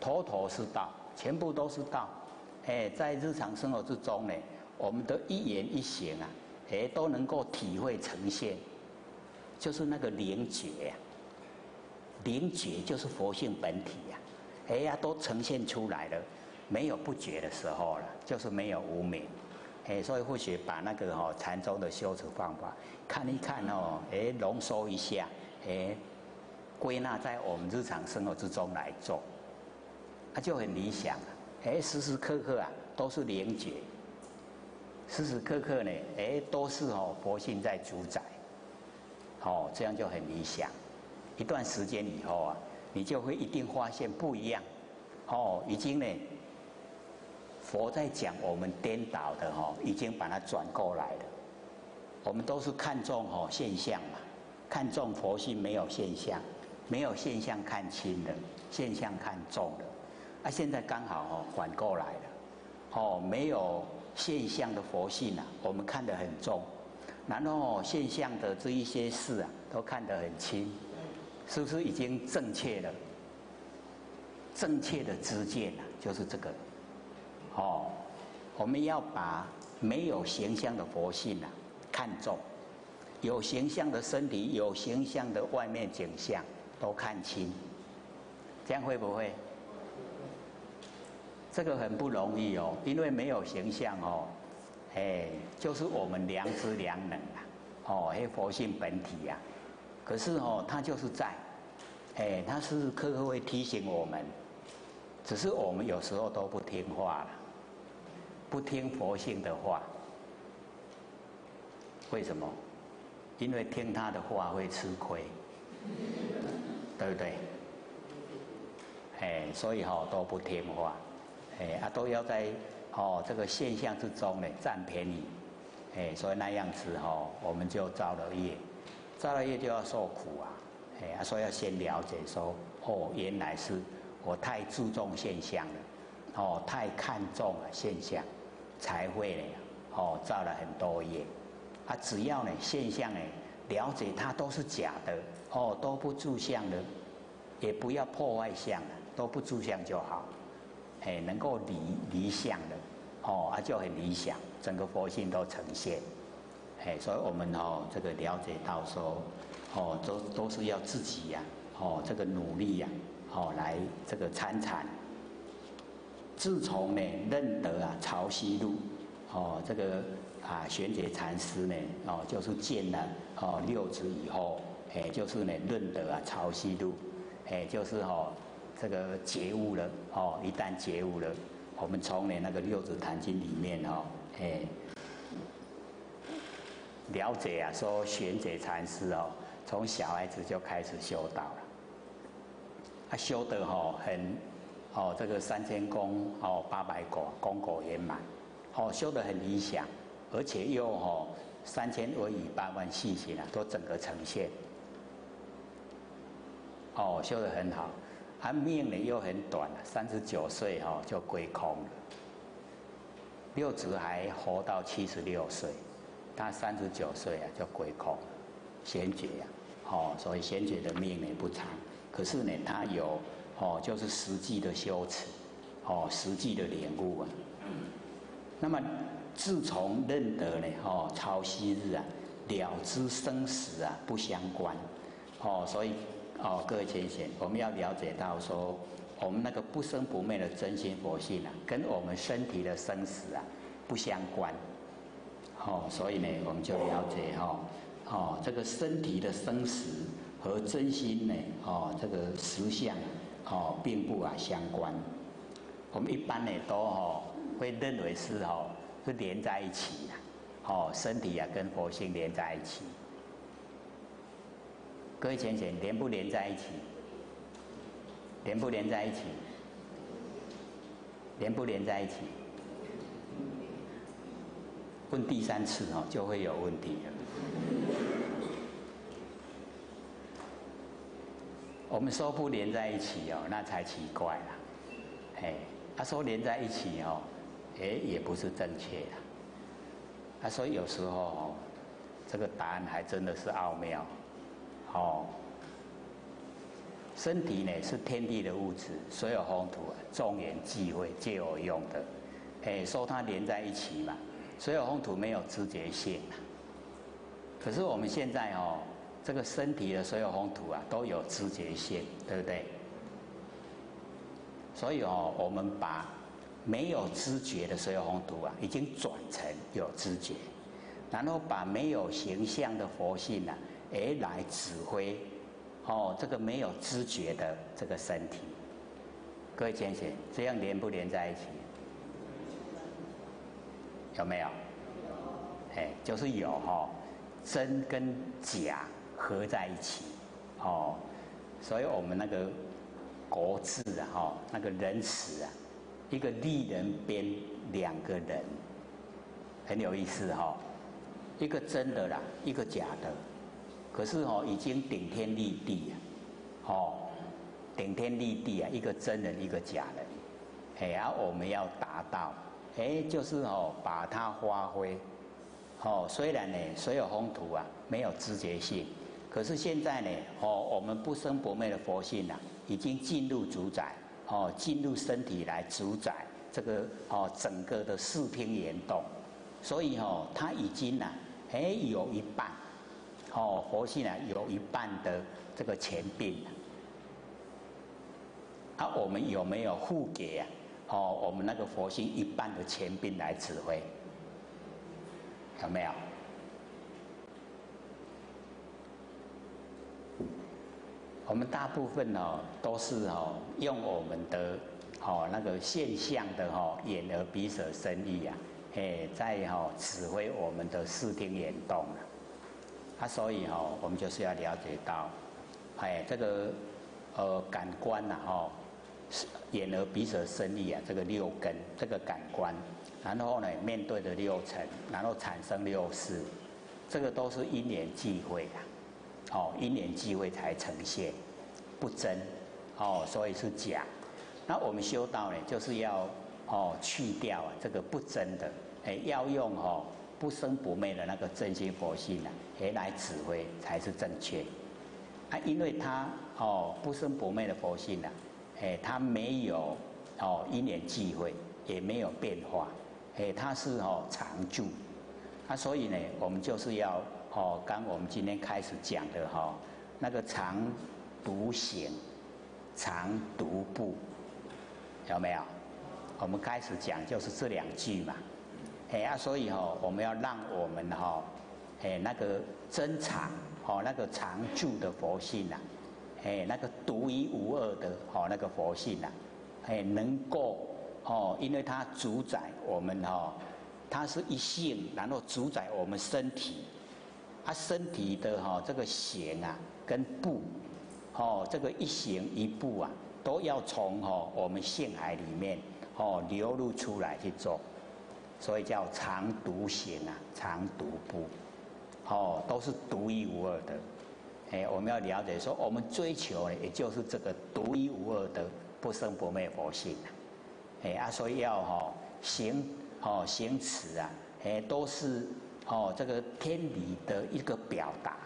头头是道，全部都是道，哎，在日常生活之中呢，我们的一言一行啊，哎，都能够体会呈现，就是那个灵觉呀，灵觉就是佛性本体呀，哎呀，都呈现出来了。没有不觉的时候了，就是没有无明，哎，所以或许把那个哦禅宗的修持方法看一看哦，哎，浓缩一下，哎，归纳在我们日常生活之中来做，那就很理想，哎，时时刻刻啊都是灵觉，时时刻刻呢，哎，都是哦佛性在主宰，哦，这样就很理想，一段时间以后啊，你就会一定发现不一样，哦，已经呢。佛在讲我们颠倒的哈，已经把它转过来了。我们都是看重哦现象嘛，看重佛性没有现象，没有现象看轻的，现象看重的。啊，现在刚好哦反过来了，哦没有现象的佛性啊，我们看得很重，然后现象的这一些事啊，都看得很轻，是不是已经正确了？正确的知见啊，就是这个，哦，我们要把没有形象的佛性啊看重，有形象的身体、有形象的外面景象都看清，这样会不会？这个很不容易哦，因为没有形象哦，哎，就是我们良知良能啊，哦，哎，佛性本体呀，可是哦，它就是在，哎，它是刻刻会提醒我们。只是我们有时候都不听话了，不听佛性的话，为什么？因为听他的话会吃亏，[LAUGHS] 对不对？哎，所以哈都不听话，哎啊都要在哦这个现象之中呢占便宜，哎，所以那样子哈我们就造了业，造了业就要受苦啊，哎啊所以要先了解说哦原来是。我太注重现象了，哦，太看重了现象，才会呢，哦，造了很多业。啊，只要呢现象呢了解它都是假的，哦，都不住相的，也不要破坏相了，都不住相就好。哎，能够离离相的，哦，啊就很理想，整个佛性都呈现。哎，所以我们哦这个了解到说，哦，都都是要自己呀，哦，这个努力呀。哦，来这个参禅。自从呢认得啊潮汐路，哦这个啊玄觉禅师呢，哦就是见了哦六祖以后，哎就是呢认得啊潮汐路，哎就是哦这个觉悟了，哦一旦觉悟了，我们从呢那个六祖坛经里面哦，哎了解啊说玄觉禅师哦，从小孩子就开始修道了。他修得哦很，哦，这个三千功哦八百果功果圆满，哦修得很理想，而且又哦三千而已八万细行啊都整个呈现，哦修得很好，他命呢又很短三十九岁哈就归空了，六祖还活到七十六岁，他三十九岁啊就归空了，贤觉呀，哦所以贤觉的命呢不长。可是呢，他有哦，就是实际的修持，哦，实际的领悟啊。那么自从认得呢，哦，超昔日啊，了知生死啊不相关，哦，所以哦，各位先贤，我们要了解到说，我们那个不生不灭的真心佛性啊，跟我们身体的生死啊不相关，哦，所以呢，我们就了解哈，哦，这个身体的生死。和真心呢，哦，这个实相，哦，并不啊相关。我们一般呢都哦会认为是哦是连在一起的，哦，身体啊跟佛性连在一起。各位浅浅，连不连在一起？连不连在一起？连不连在一起？问第三次哦，就会有问题了。我们说不连在一起哦，那才奇怪了。嘿，他说连在一起哦，哎，也不是正确的。他说有时候这个答案还真的是奥妙。哦，身体呢是天地的物质，所有风土啊，众缘际会皆有用的。哎，说它连在一起嘛，所有风土没有知觉性。可是我们现在哦。这个身体的所有红土啊，都有知觉性，对不对？所以哦，我们把没有知觉的所有红土啊，已经转成有知觉，然后把没有形象的佛性啊，哎来指挥哦，这个没有知觉的这个身体。各位先生，这样连不连在一起？有没有？哎，就是有哈，真跟假。合在一起，哦，所以我们那个国字啊，哈，那个仁慈啊，一个立人边两个人，很有意思哈。一个真的啦，一个假的，可是哦，已经顶天立地啊，哦，顶天立地啊，一个真人，一个假人，哎，而我们要达到，哎，就是哦，把它发挥，哦，虽然呢，所有风土啊没有知觉性，可是现在呢，哦，我们不生不灭的佛性啊，已经进入主宰，哦，进入身体来主宰这个哦整个的视听言动，所以哦，它已经呢。哎，有一半，哦，佛性啊，有一半的这个前病啊，我们有没有互给啊？哦，我们那个佛性一半的前病来指挥，有没有？我们大部分哦，都是哦，用我们的哦那个现象的哦眼耳鼻舌身意啊。哎，在哈指挥我们的视听眼动了，啊，所以哈，我们就是要了解到，哎，这个呃感官呐，哈，眼耳鼻舌身意啊，这个六根，这个感官，然后呢，面对的六尘，然后产生六识，这个都是因缘际会啊，哦，因缘机会才呈现，不真，哦，所以是假。那我们修道呢，就是要哦去掉啊这个不真的。哎，要用哦不生不灭的那个真心佛性啊，哎来指挥才是正确。啊，因为它哦不生不灭的佛性啊，哎它没有哦因缘机会，也没有变化，哎它是哦常住。啊，所以呢，我们就是要哦，刚我们今天开始讲的哈，那个常独行，常独步，有没有？我们开始讲就是这两句嘛。哎啊，所以哈，我们要让我们哈，哎那个珍藏哦，那个常住的佛性呐，哎那个独一无二的哦那个佛性呐，哎能够哦，因为它主宰我们哈，它是一性，然后主宰我们身体，啊身体的哈这个行啊跟步，哦这个一行一步啊，都要从哈我们性海里面哦流露出来去做。所以叫常独行啊，常独步，哦，都是独一无二的。哎，我们要了解说，我们追求的也就是这个独一无二的不生不灭佛性啊。哎啊，所以要哈行哦行持啊，哎都是哦这个天理的一个表达。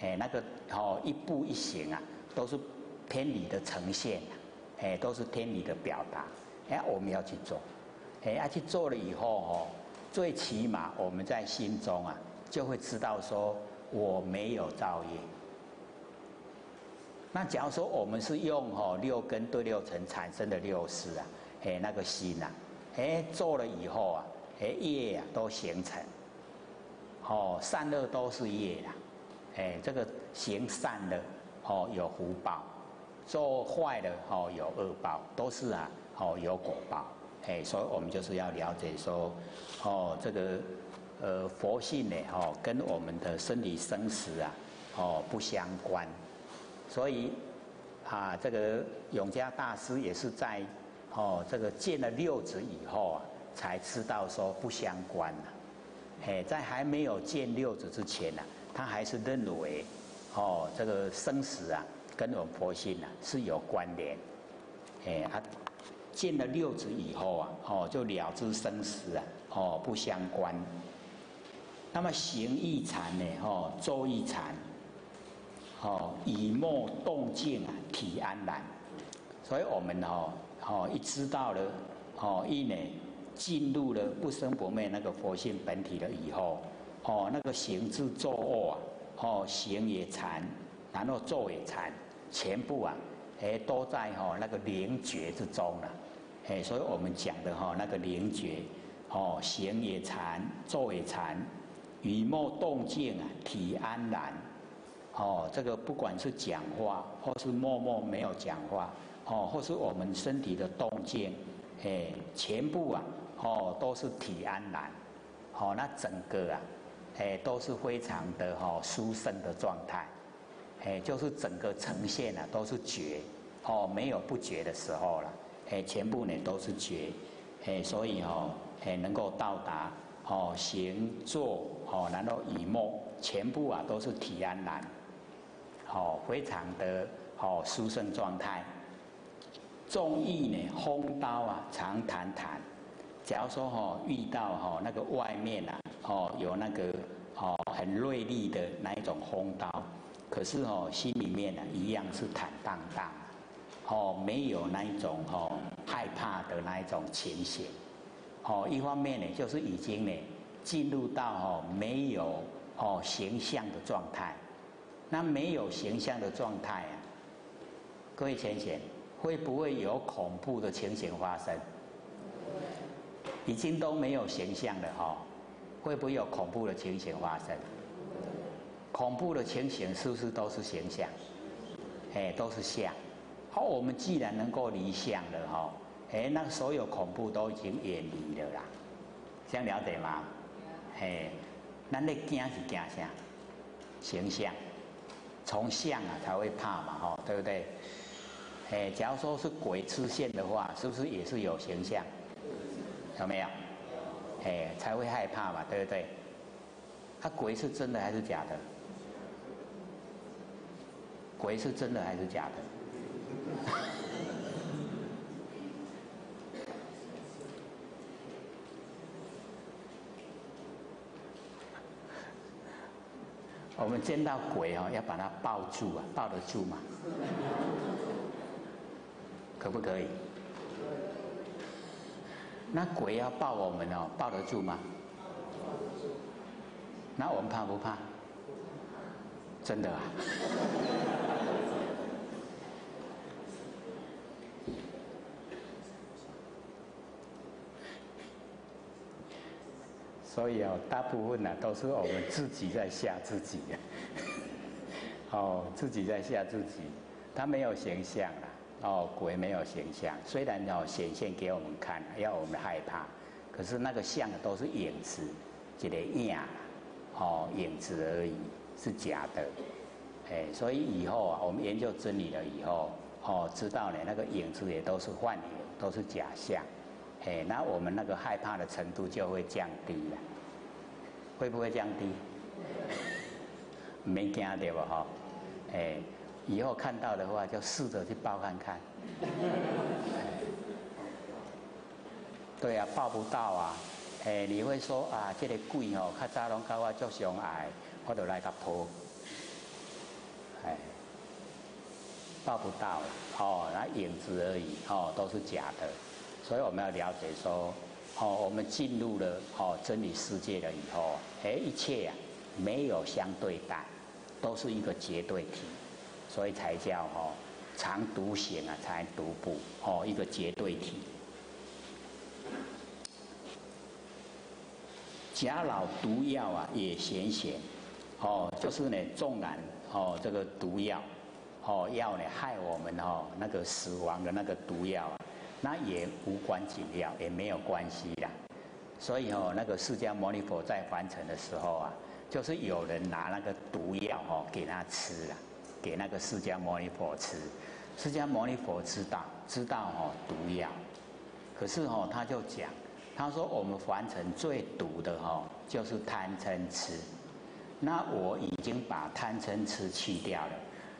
哎，那个哦一步一行啊，都是天理的呈现，哎都是天理的表达。哎，我们要去做。哎，要去做了以后哦，最起码我们在心中啊，就会知道说我没有造业。那假如说我们是用哦六根对六尘产生的六识啊，哎那个心呐，哎做了以后啊，哎业啊都形成，哦善恶都是业啦，哎这个行善的哦有福报，做坏的哦有恶报，都是啊哦有果报。哎，所以我们就是要了解说，哦，这个呃佛性呢，哦，跟我们的身体生死啊，哦不相关。所以啊，这个永嘉大师也是在哦这个见了六子以后啊，才知道说不相关呐。哎，在还没有见六子之前呢，他还是认为哦这个生死啊，跟我们佛性啊是有关联。哎，他。见了六子以后啊，哦，就了知生死啊，哦，不相关。那么行一禅呢，哦，坐一禅，哦，以默动静啊，体安然。所以我们哦，哦，一知道了，哦，一呢，进入了不生不灭那个佛性本体了以后，哦，那个行之作恶啊，哦，行也禅，然后坐也禅，全部啊，哎，都在哈那个灵觉之中了。哎，所以我们讲的哈，那个灵觉，哦，行也禅，坐也禅，语默动静啊，体安然，哦，这个不管是讲话，或是默默没有讲话，哦，或是我们身体的动静，哎，全部啊，哦，都是体安然，哦，那整个啊，哎，都是非常的哈殊胜的状态，哎，就是整个呈现啊，都是觉，哦，没有不觉的时候了。哎，全部呢都是觉，哎，所以哦，哎，能够到达哦，行坐，哦，然后以梦，全部啊都是体安然，哦，非常的哦殊胜状态。众意呢，锋刀啊，常谈谈。假如说哦遇到哦那个外面啊，哦有那个哦很锐利的那一种锋刀，可是哦心里面呢一样是坦荡荡，哦没有那一种哦害怕的那一种情形。哦，一方面呢，就是已经呢进入到哦没有哦形象的状态，那没有形象的状态啊，各位浅浅，会不会有恐怖的情形发生？已经都没有形象了哈，会不会有恐怖的情形发生？恐怖的情形是不是都是形象？哎，都是相。好，我们既然能够离相了哈。哎，那所有恐怖都已经远离了啦，这样了解吗？哎，那那惊是惊啥？形象，从相啊才会怕嘛，吼，对不对？哎，假如说是鬼出现的话，是不是也是有形象？有没有？哎，才会害怕嘛，对不对？他鬼是真的还是假的？鬼是真的还是假的？[LAUGHS] 我们见到鬼哦，要把它抱住啊，抱得住吗？可不可以？那鬼要抱我们哦，抱得住吗？那我们怕不怕？真的啊？[LAUGHS] 所以哦，大部分呢都是我们自己在吓自己，[LAUGHS] 哦，自己在吓自己，他没有形象啦，哦，鬼没有形象，虽然要显现给我们看，要我们害怕，可是那个像都是影子，一个影，哦，影子而已，是假的，哎，所以以后啊，我们研究真理了以后，哦，知道呢，那个影子也都是幻影，都是假象。哎，那我们那个害怕的程度就会降低了，会不会降低？没惊对吧？哈，哎，以后看到的话就试着去抱看看。[LAUGHS] 对啊，抱不到啊，哎，你会说啊，这个贵哦，较早拢甲我足相爱，我就来甲抱。哎，抱不到，哦，那影子而已，哦，都是假的。所以我们要了解说，哦，我们进入了哦真理世界了以后，哎，一切啊没有相对待，都是一个绝对体，所以才叫哦常独行啊，才独步哦一个绝对体。假老毒药啊也显显，哦，就是呢纵然哦这个毒药，哦药呢害我们哦那个死亡的那个毒药啊。那也无关紧要，也没有关系啦。所以哦，那个释迦牟尼佛在凡尘的时候啊，就是有人拿那个毒药哦给他吃了，给那个释迦牟尼佛吃。释迦牟尼佛知道知道哦毒药，可是哦他就讲，他说我们凡尘最毒的哦就是贪嗔痴。那我已经把贪嗔痴去掉了，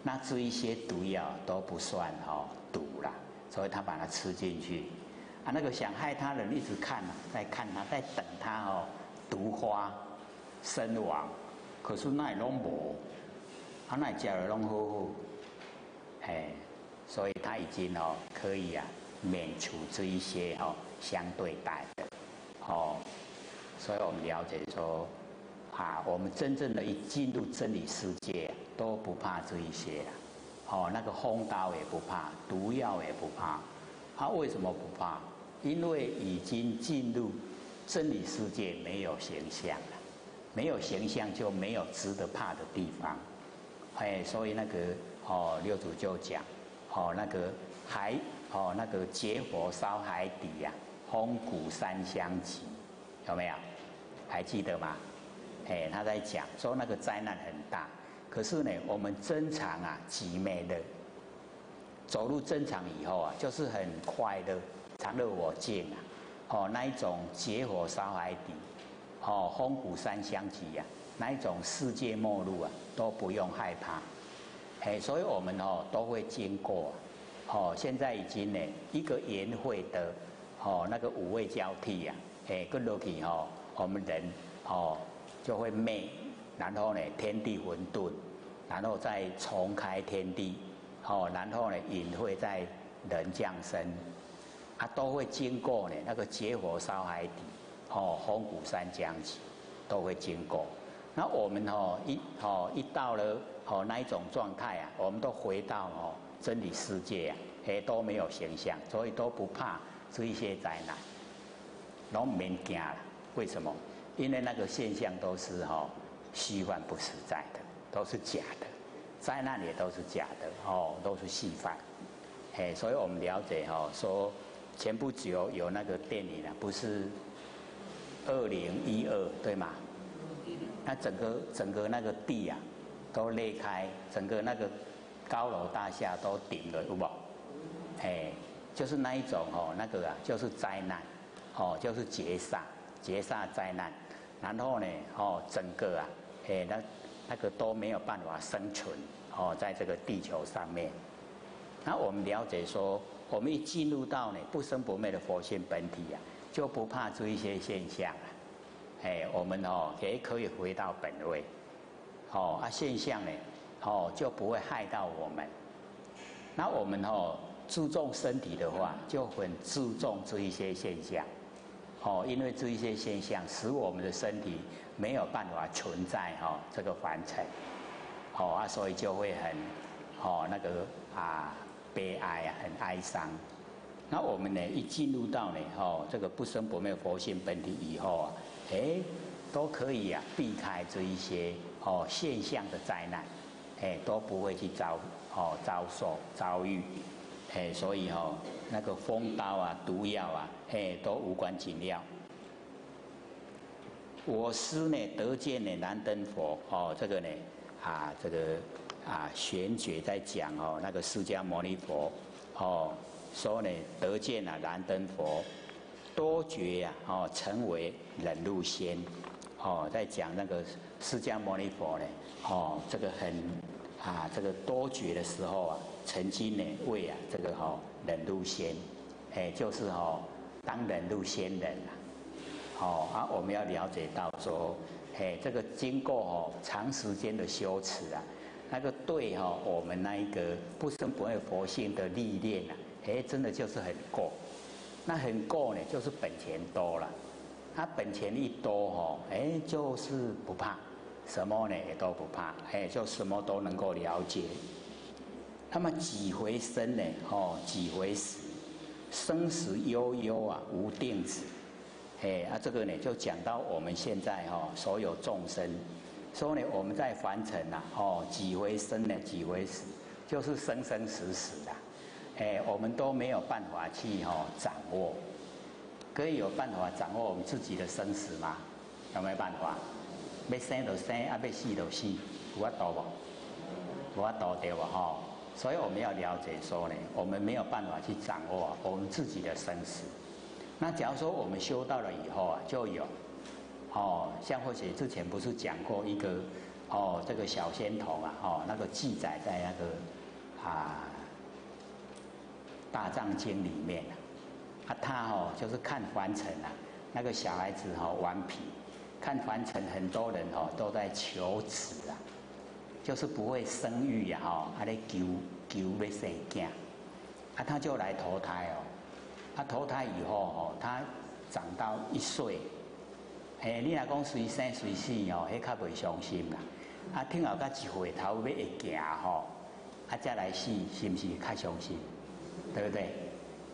那这一些毒药都不算哦毒了。所以他把它吃进去，啊，那个想害他的人一直看啊，在看他，在等他哦，毒花身亡，可是那也拢无，他那家人拢好好，哎，所以他已经哦可以啊免除这一些哦相对待的，哦，所以我们了解说，啊，我们真正的一进入真理世界都不怕这一些了。哦，那个风刀也不怕，毒药也不怕，他为什么不怕？因为已经进入真理世界，没有形象了，没有形象就没有值得怕的地方。哎，所以那个哦，六祖就讲，哦，那个海，哦，那个结火烧海底呀，风谷三相急，有没有？还记得吗？哎，他在讲说那个灾难很大。可是呢，我们增长啊，极美的走路增长以后啊，就是很快的常乐我净啊，哦，那一种结火烧海底，哦，风谷山相急呀，那一种世界末路啊，都不用害怕。哎，所以我们哦都会经过。哦，现在已经呢一个圆会的哦那个五位交替呀，哎，跟落去哦，我们人哦就会灭，然后呢天地混沌，然后再重开天地，哦，然后呢隐会在人降生，它都会经过呢那个结火烧海底，哦，红谷山将起，都会经过。那我们哦一哦一到了哦那一种状态啊，我们都回到哦。真理世界啊，诶都没有形象，所以都不怕这一些灾难，都免惊了。为什么？因为那个现象都是哦虚幻不实在的，都是假的，灾难也都是假的，哦，都是戏幻。嘿，所以我们了解哈，说前不久有那个电影啊，不是二零一二对吗？那整个整个那个地啊，都裂开，整个那个。高楼大厦都顶了，有无？哎，就是那一种哦，那个啊，就是灾难，哦，就是劫煞，劫煞灾难。然后呢，哦，整个啊，哎，那那个都没有办法生存，哦，在这个地球上面。那我们了解说，我们一进入到呢不生不灭的佛性本体啊，就不怕这一些现象。哎，我们哦也可以回到本位，哦啊现象呢。哦，就不会害到我们。那我们哦注重身体的话，就很注重这一些现象。哦，因为这一些现象使我们的身体没有办法存在哈这个凡尘。哦啊，所以就会很哦那个啊悲哀啊，很哀伤。那我们呢一进入到呢哦这个不生不灭佛性本体以后啊，哎都可以啊避开这一些哦现象的灾难。哎，都不会去遭哦遭受遭遇，哎，所以哦那个风刀啊、毒药啊，哎都无关紧要。我师呢得见呢燃灯佛哦，这个呢啊这个啊玄觉在讲哦那个释迦牟尼佛哦说呢得见了燃灯佛多觉呀哦成为忍辱仙。哦在讲那个释迦牟尼佛呢哦这个很。啊，这个多觉的时候啊，曾经呢为啊这个哈忍辱仙，哎，就是哈当忍辱仙人啊，好啊，我们要了解到说，哎，这个经过哦长时间的修持啊，那个对哈我们那一个不生不灭佛性的历练啊，哎，真的就是很够，那很够呢，就是本钱多了，他本钱一多哈，哎，就是不怕。什么呢也都不怕，哎，就什么都能够了解。那么几回生呢？哦，几回死？生死悠悠啊，无定止。哎，啊，这个呢就讲到我们现在哈，所有众生，说呢我们在凡尘呐，哦，几回生呢？几回死？就是生生死死的。哎，我们都没有办法去哈掌握。可以有办法掌握我们自己的生死吗？有没有办法？要生就生，啊要死就死，有法度无？有法度对无吼？所以我们要了解说呢，我们没有办法去掌握我们自己的生死。那假如说我们修到了以后啊，就有哦，像或许之前不是讲过一个哦，这个小仙童啊，哦，那个记载在那个啊大藏经里面啊，啊他哦就是看凡尘啊，那个小孩子哦顽皮。看凡尘，很多人哦都在求子啊，就是不会生育呀，哈，还在求求要生囝，啊，他就来投胎哦，他投胎以后哦，他长到一岁，哎，你若讲随生随死哦，迄较袂伤心啦，啊，听后甲一回头要会行吼，啊，再来死是不是较伤心？对不对？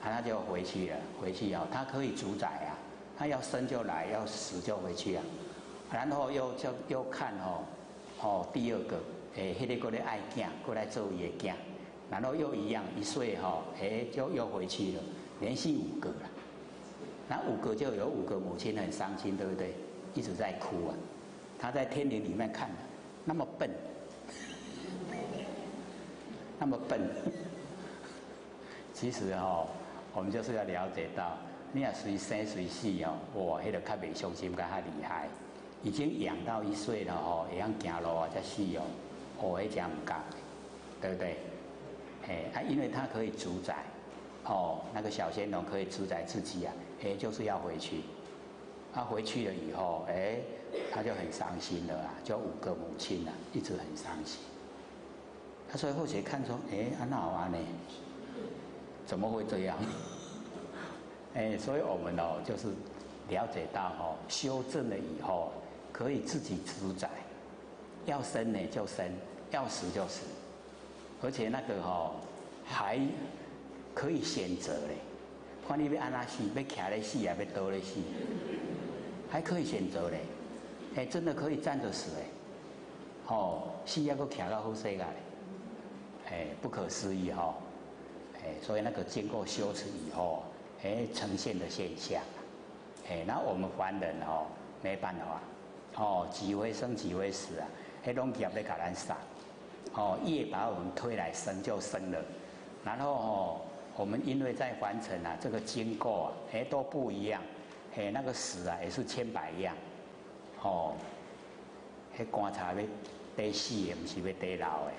啊，他就回去了，回去哦，他可以主宰啊。他要生就来，要死就回去啊，然后又就又看哦，哦第二个，诶，那个过来爱囝，过来做伊的囝，然后又一样一岁哈，诶，就又回去了，连续五个了，那五个就有五个母亲很伤心，对不对？一直在哭啊，他在天庭里面看，那么笨，那么笨，其实哦，我们就是要了解到。你要随生随死哦，哇，迄个较袂伤心，较较厉害。已经养到一岁了哦，会晓行路啊，才死哦，哦，迄只唔讲，对不对？哎，啊，因为它可以主宰，哦，那个小仙龙可以主宰自己啊，哎，就是要回去。他回去了以后，哎，他就很伤心了啊，就五个母亲啊，一直很伤心。他所以后学看出，哎，很好玩呢，怎么会这样？[LAUGHS] 哎，所以我们哦，就是了解到哦，修正了以后，可以自己主宰，要生呢就生，要死就死，而且那个哦，还可以选择嘞，看你要安那死，要徛咧死啊，要倒咧死，还可以选择嘞，哎，真的可以站着死哎，哦，死要搁徛到好势个，哎，不可思议哈，哎，所以那个经过修持以后。哎，呈现的现象，哎，那我们凡人哦，没办法，哦，几回生几回死啊，黑龙江被卡兰杀，哦，业把我们推来生就生了，然后哦，我们因为在凡尘啊，这个经过啊，哎都不一样，哎，那个死啊也是千百样，哦，观察要得死的，不是要得老的，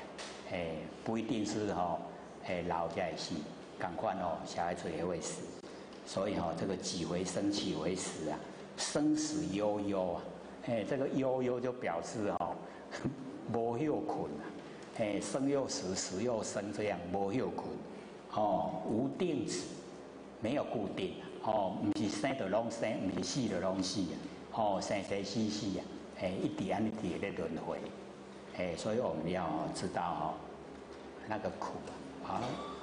哎，不一定是吼，哎老才会死，赶快哦，小孩子也会死。所以哈，这个几回生几回死啊，生死悠悠啊，哎，这个悠悠就表示哦，[LAUGHS] 无休困啊，哎，生又死，死又生，这样无休困，哦，无定止，没有固定，哦，唔是生的拢生，唔是死的拢死啊，哦，生生死死啊，哎，一点一点的轮回，哎，所以我们要知道哈，那个苦，好。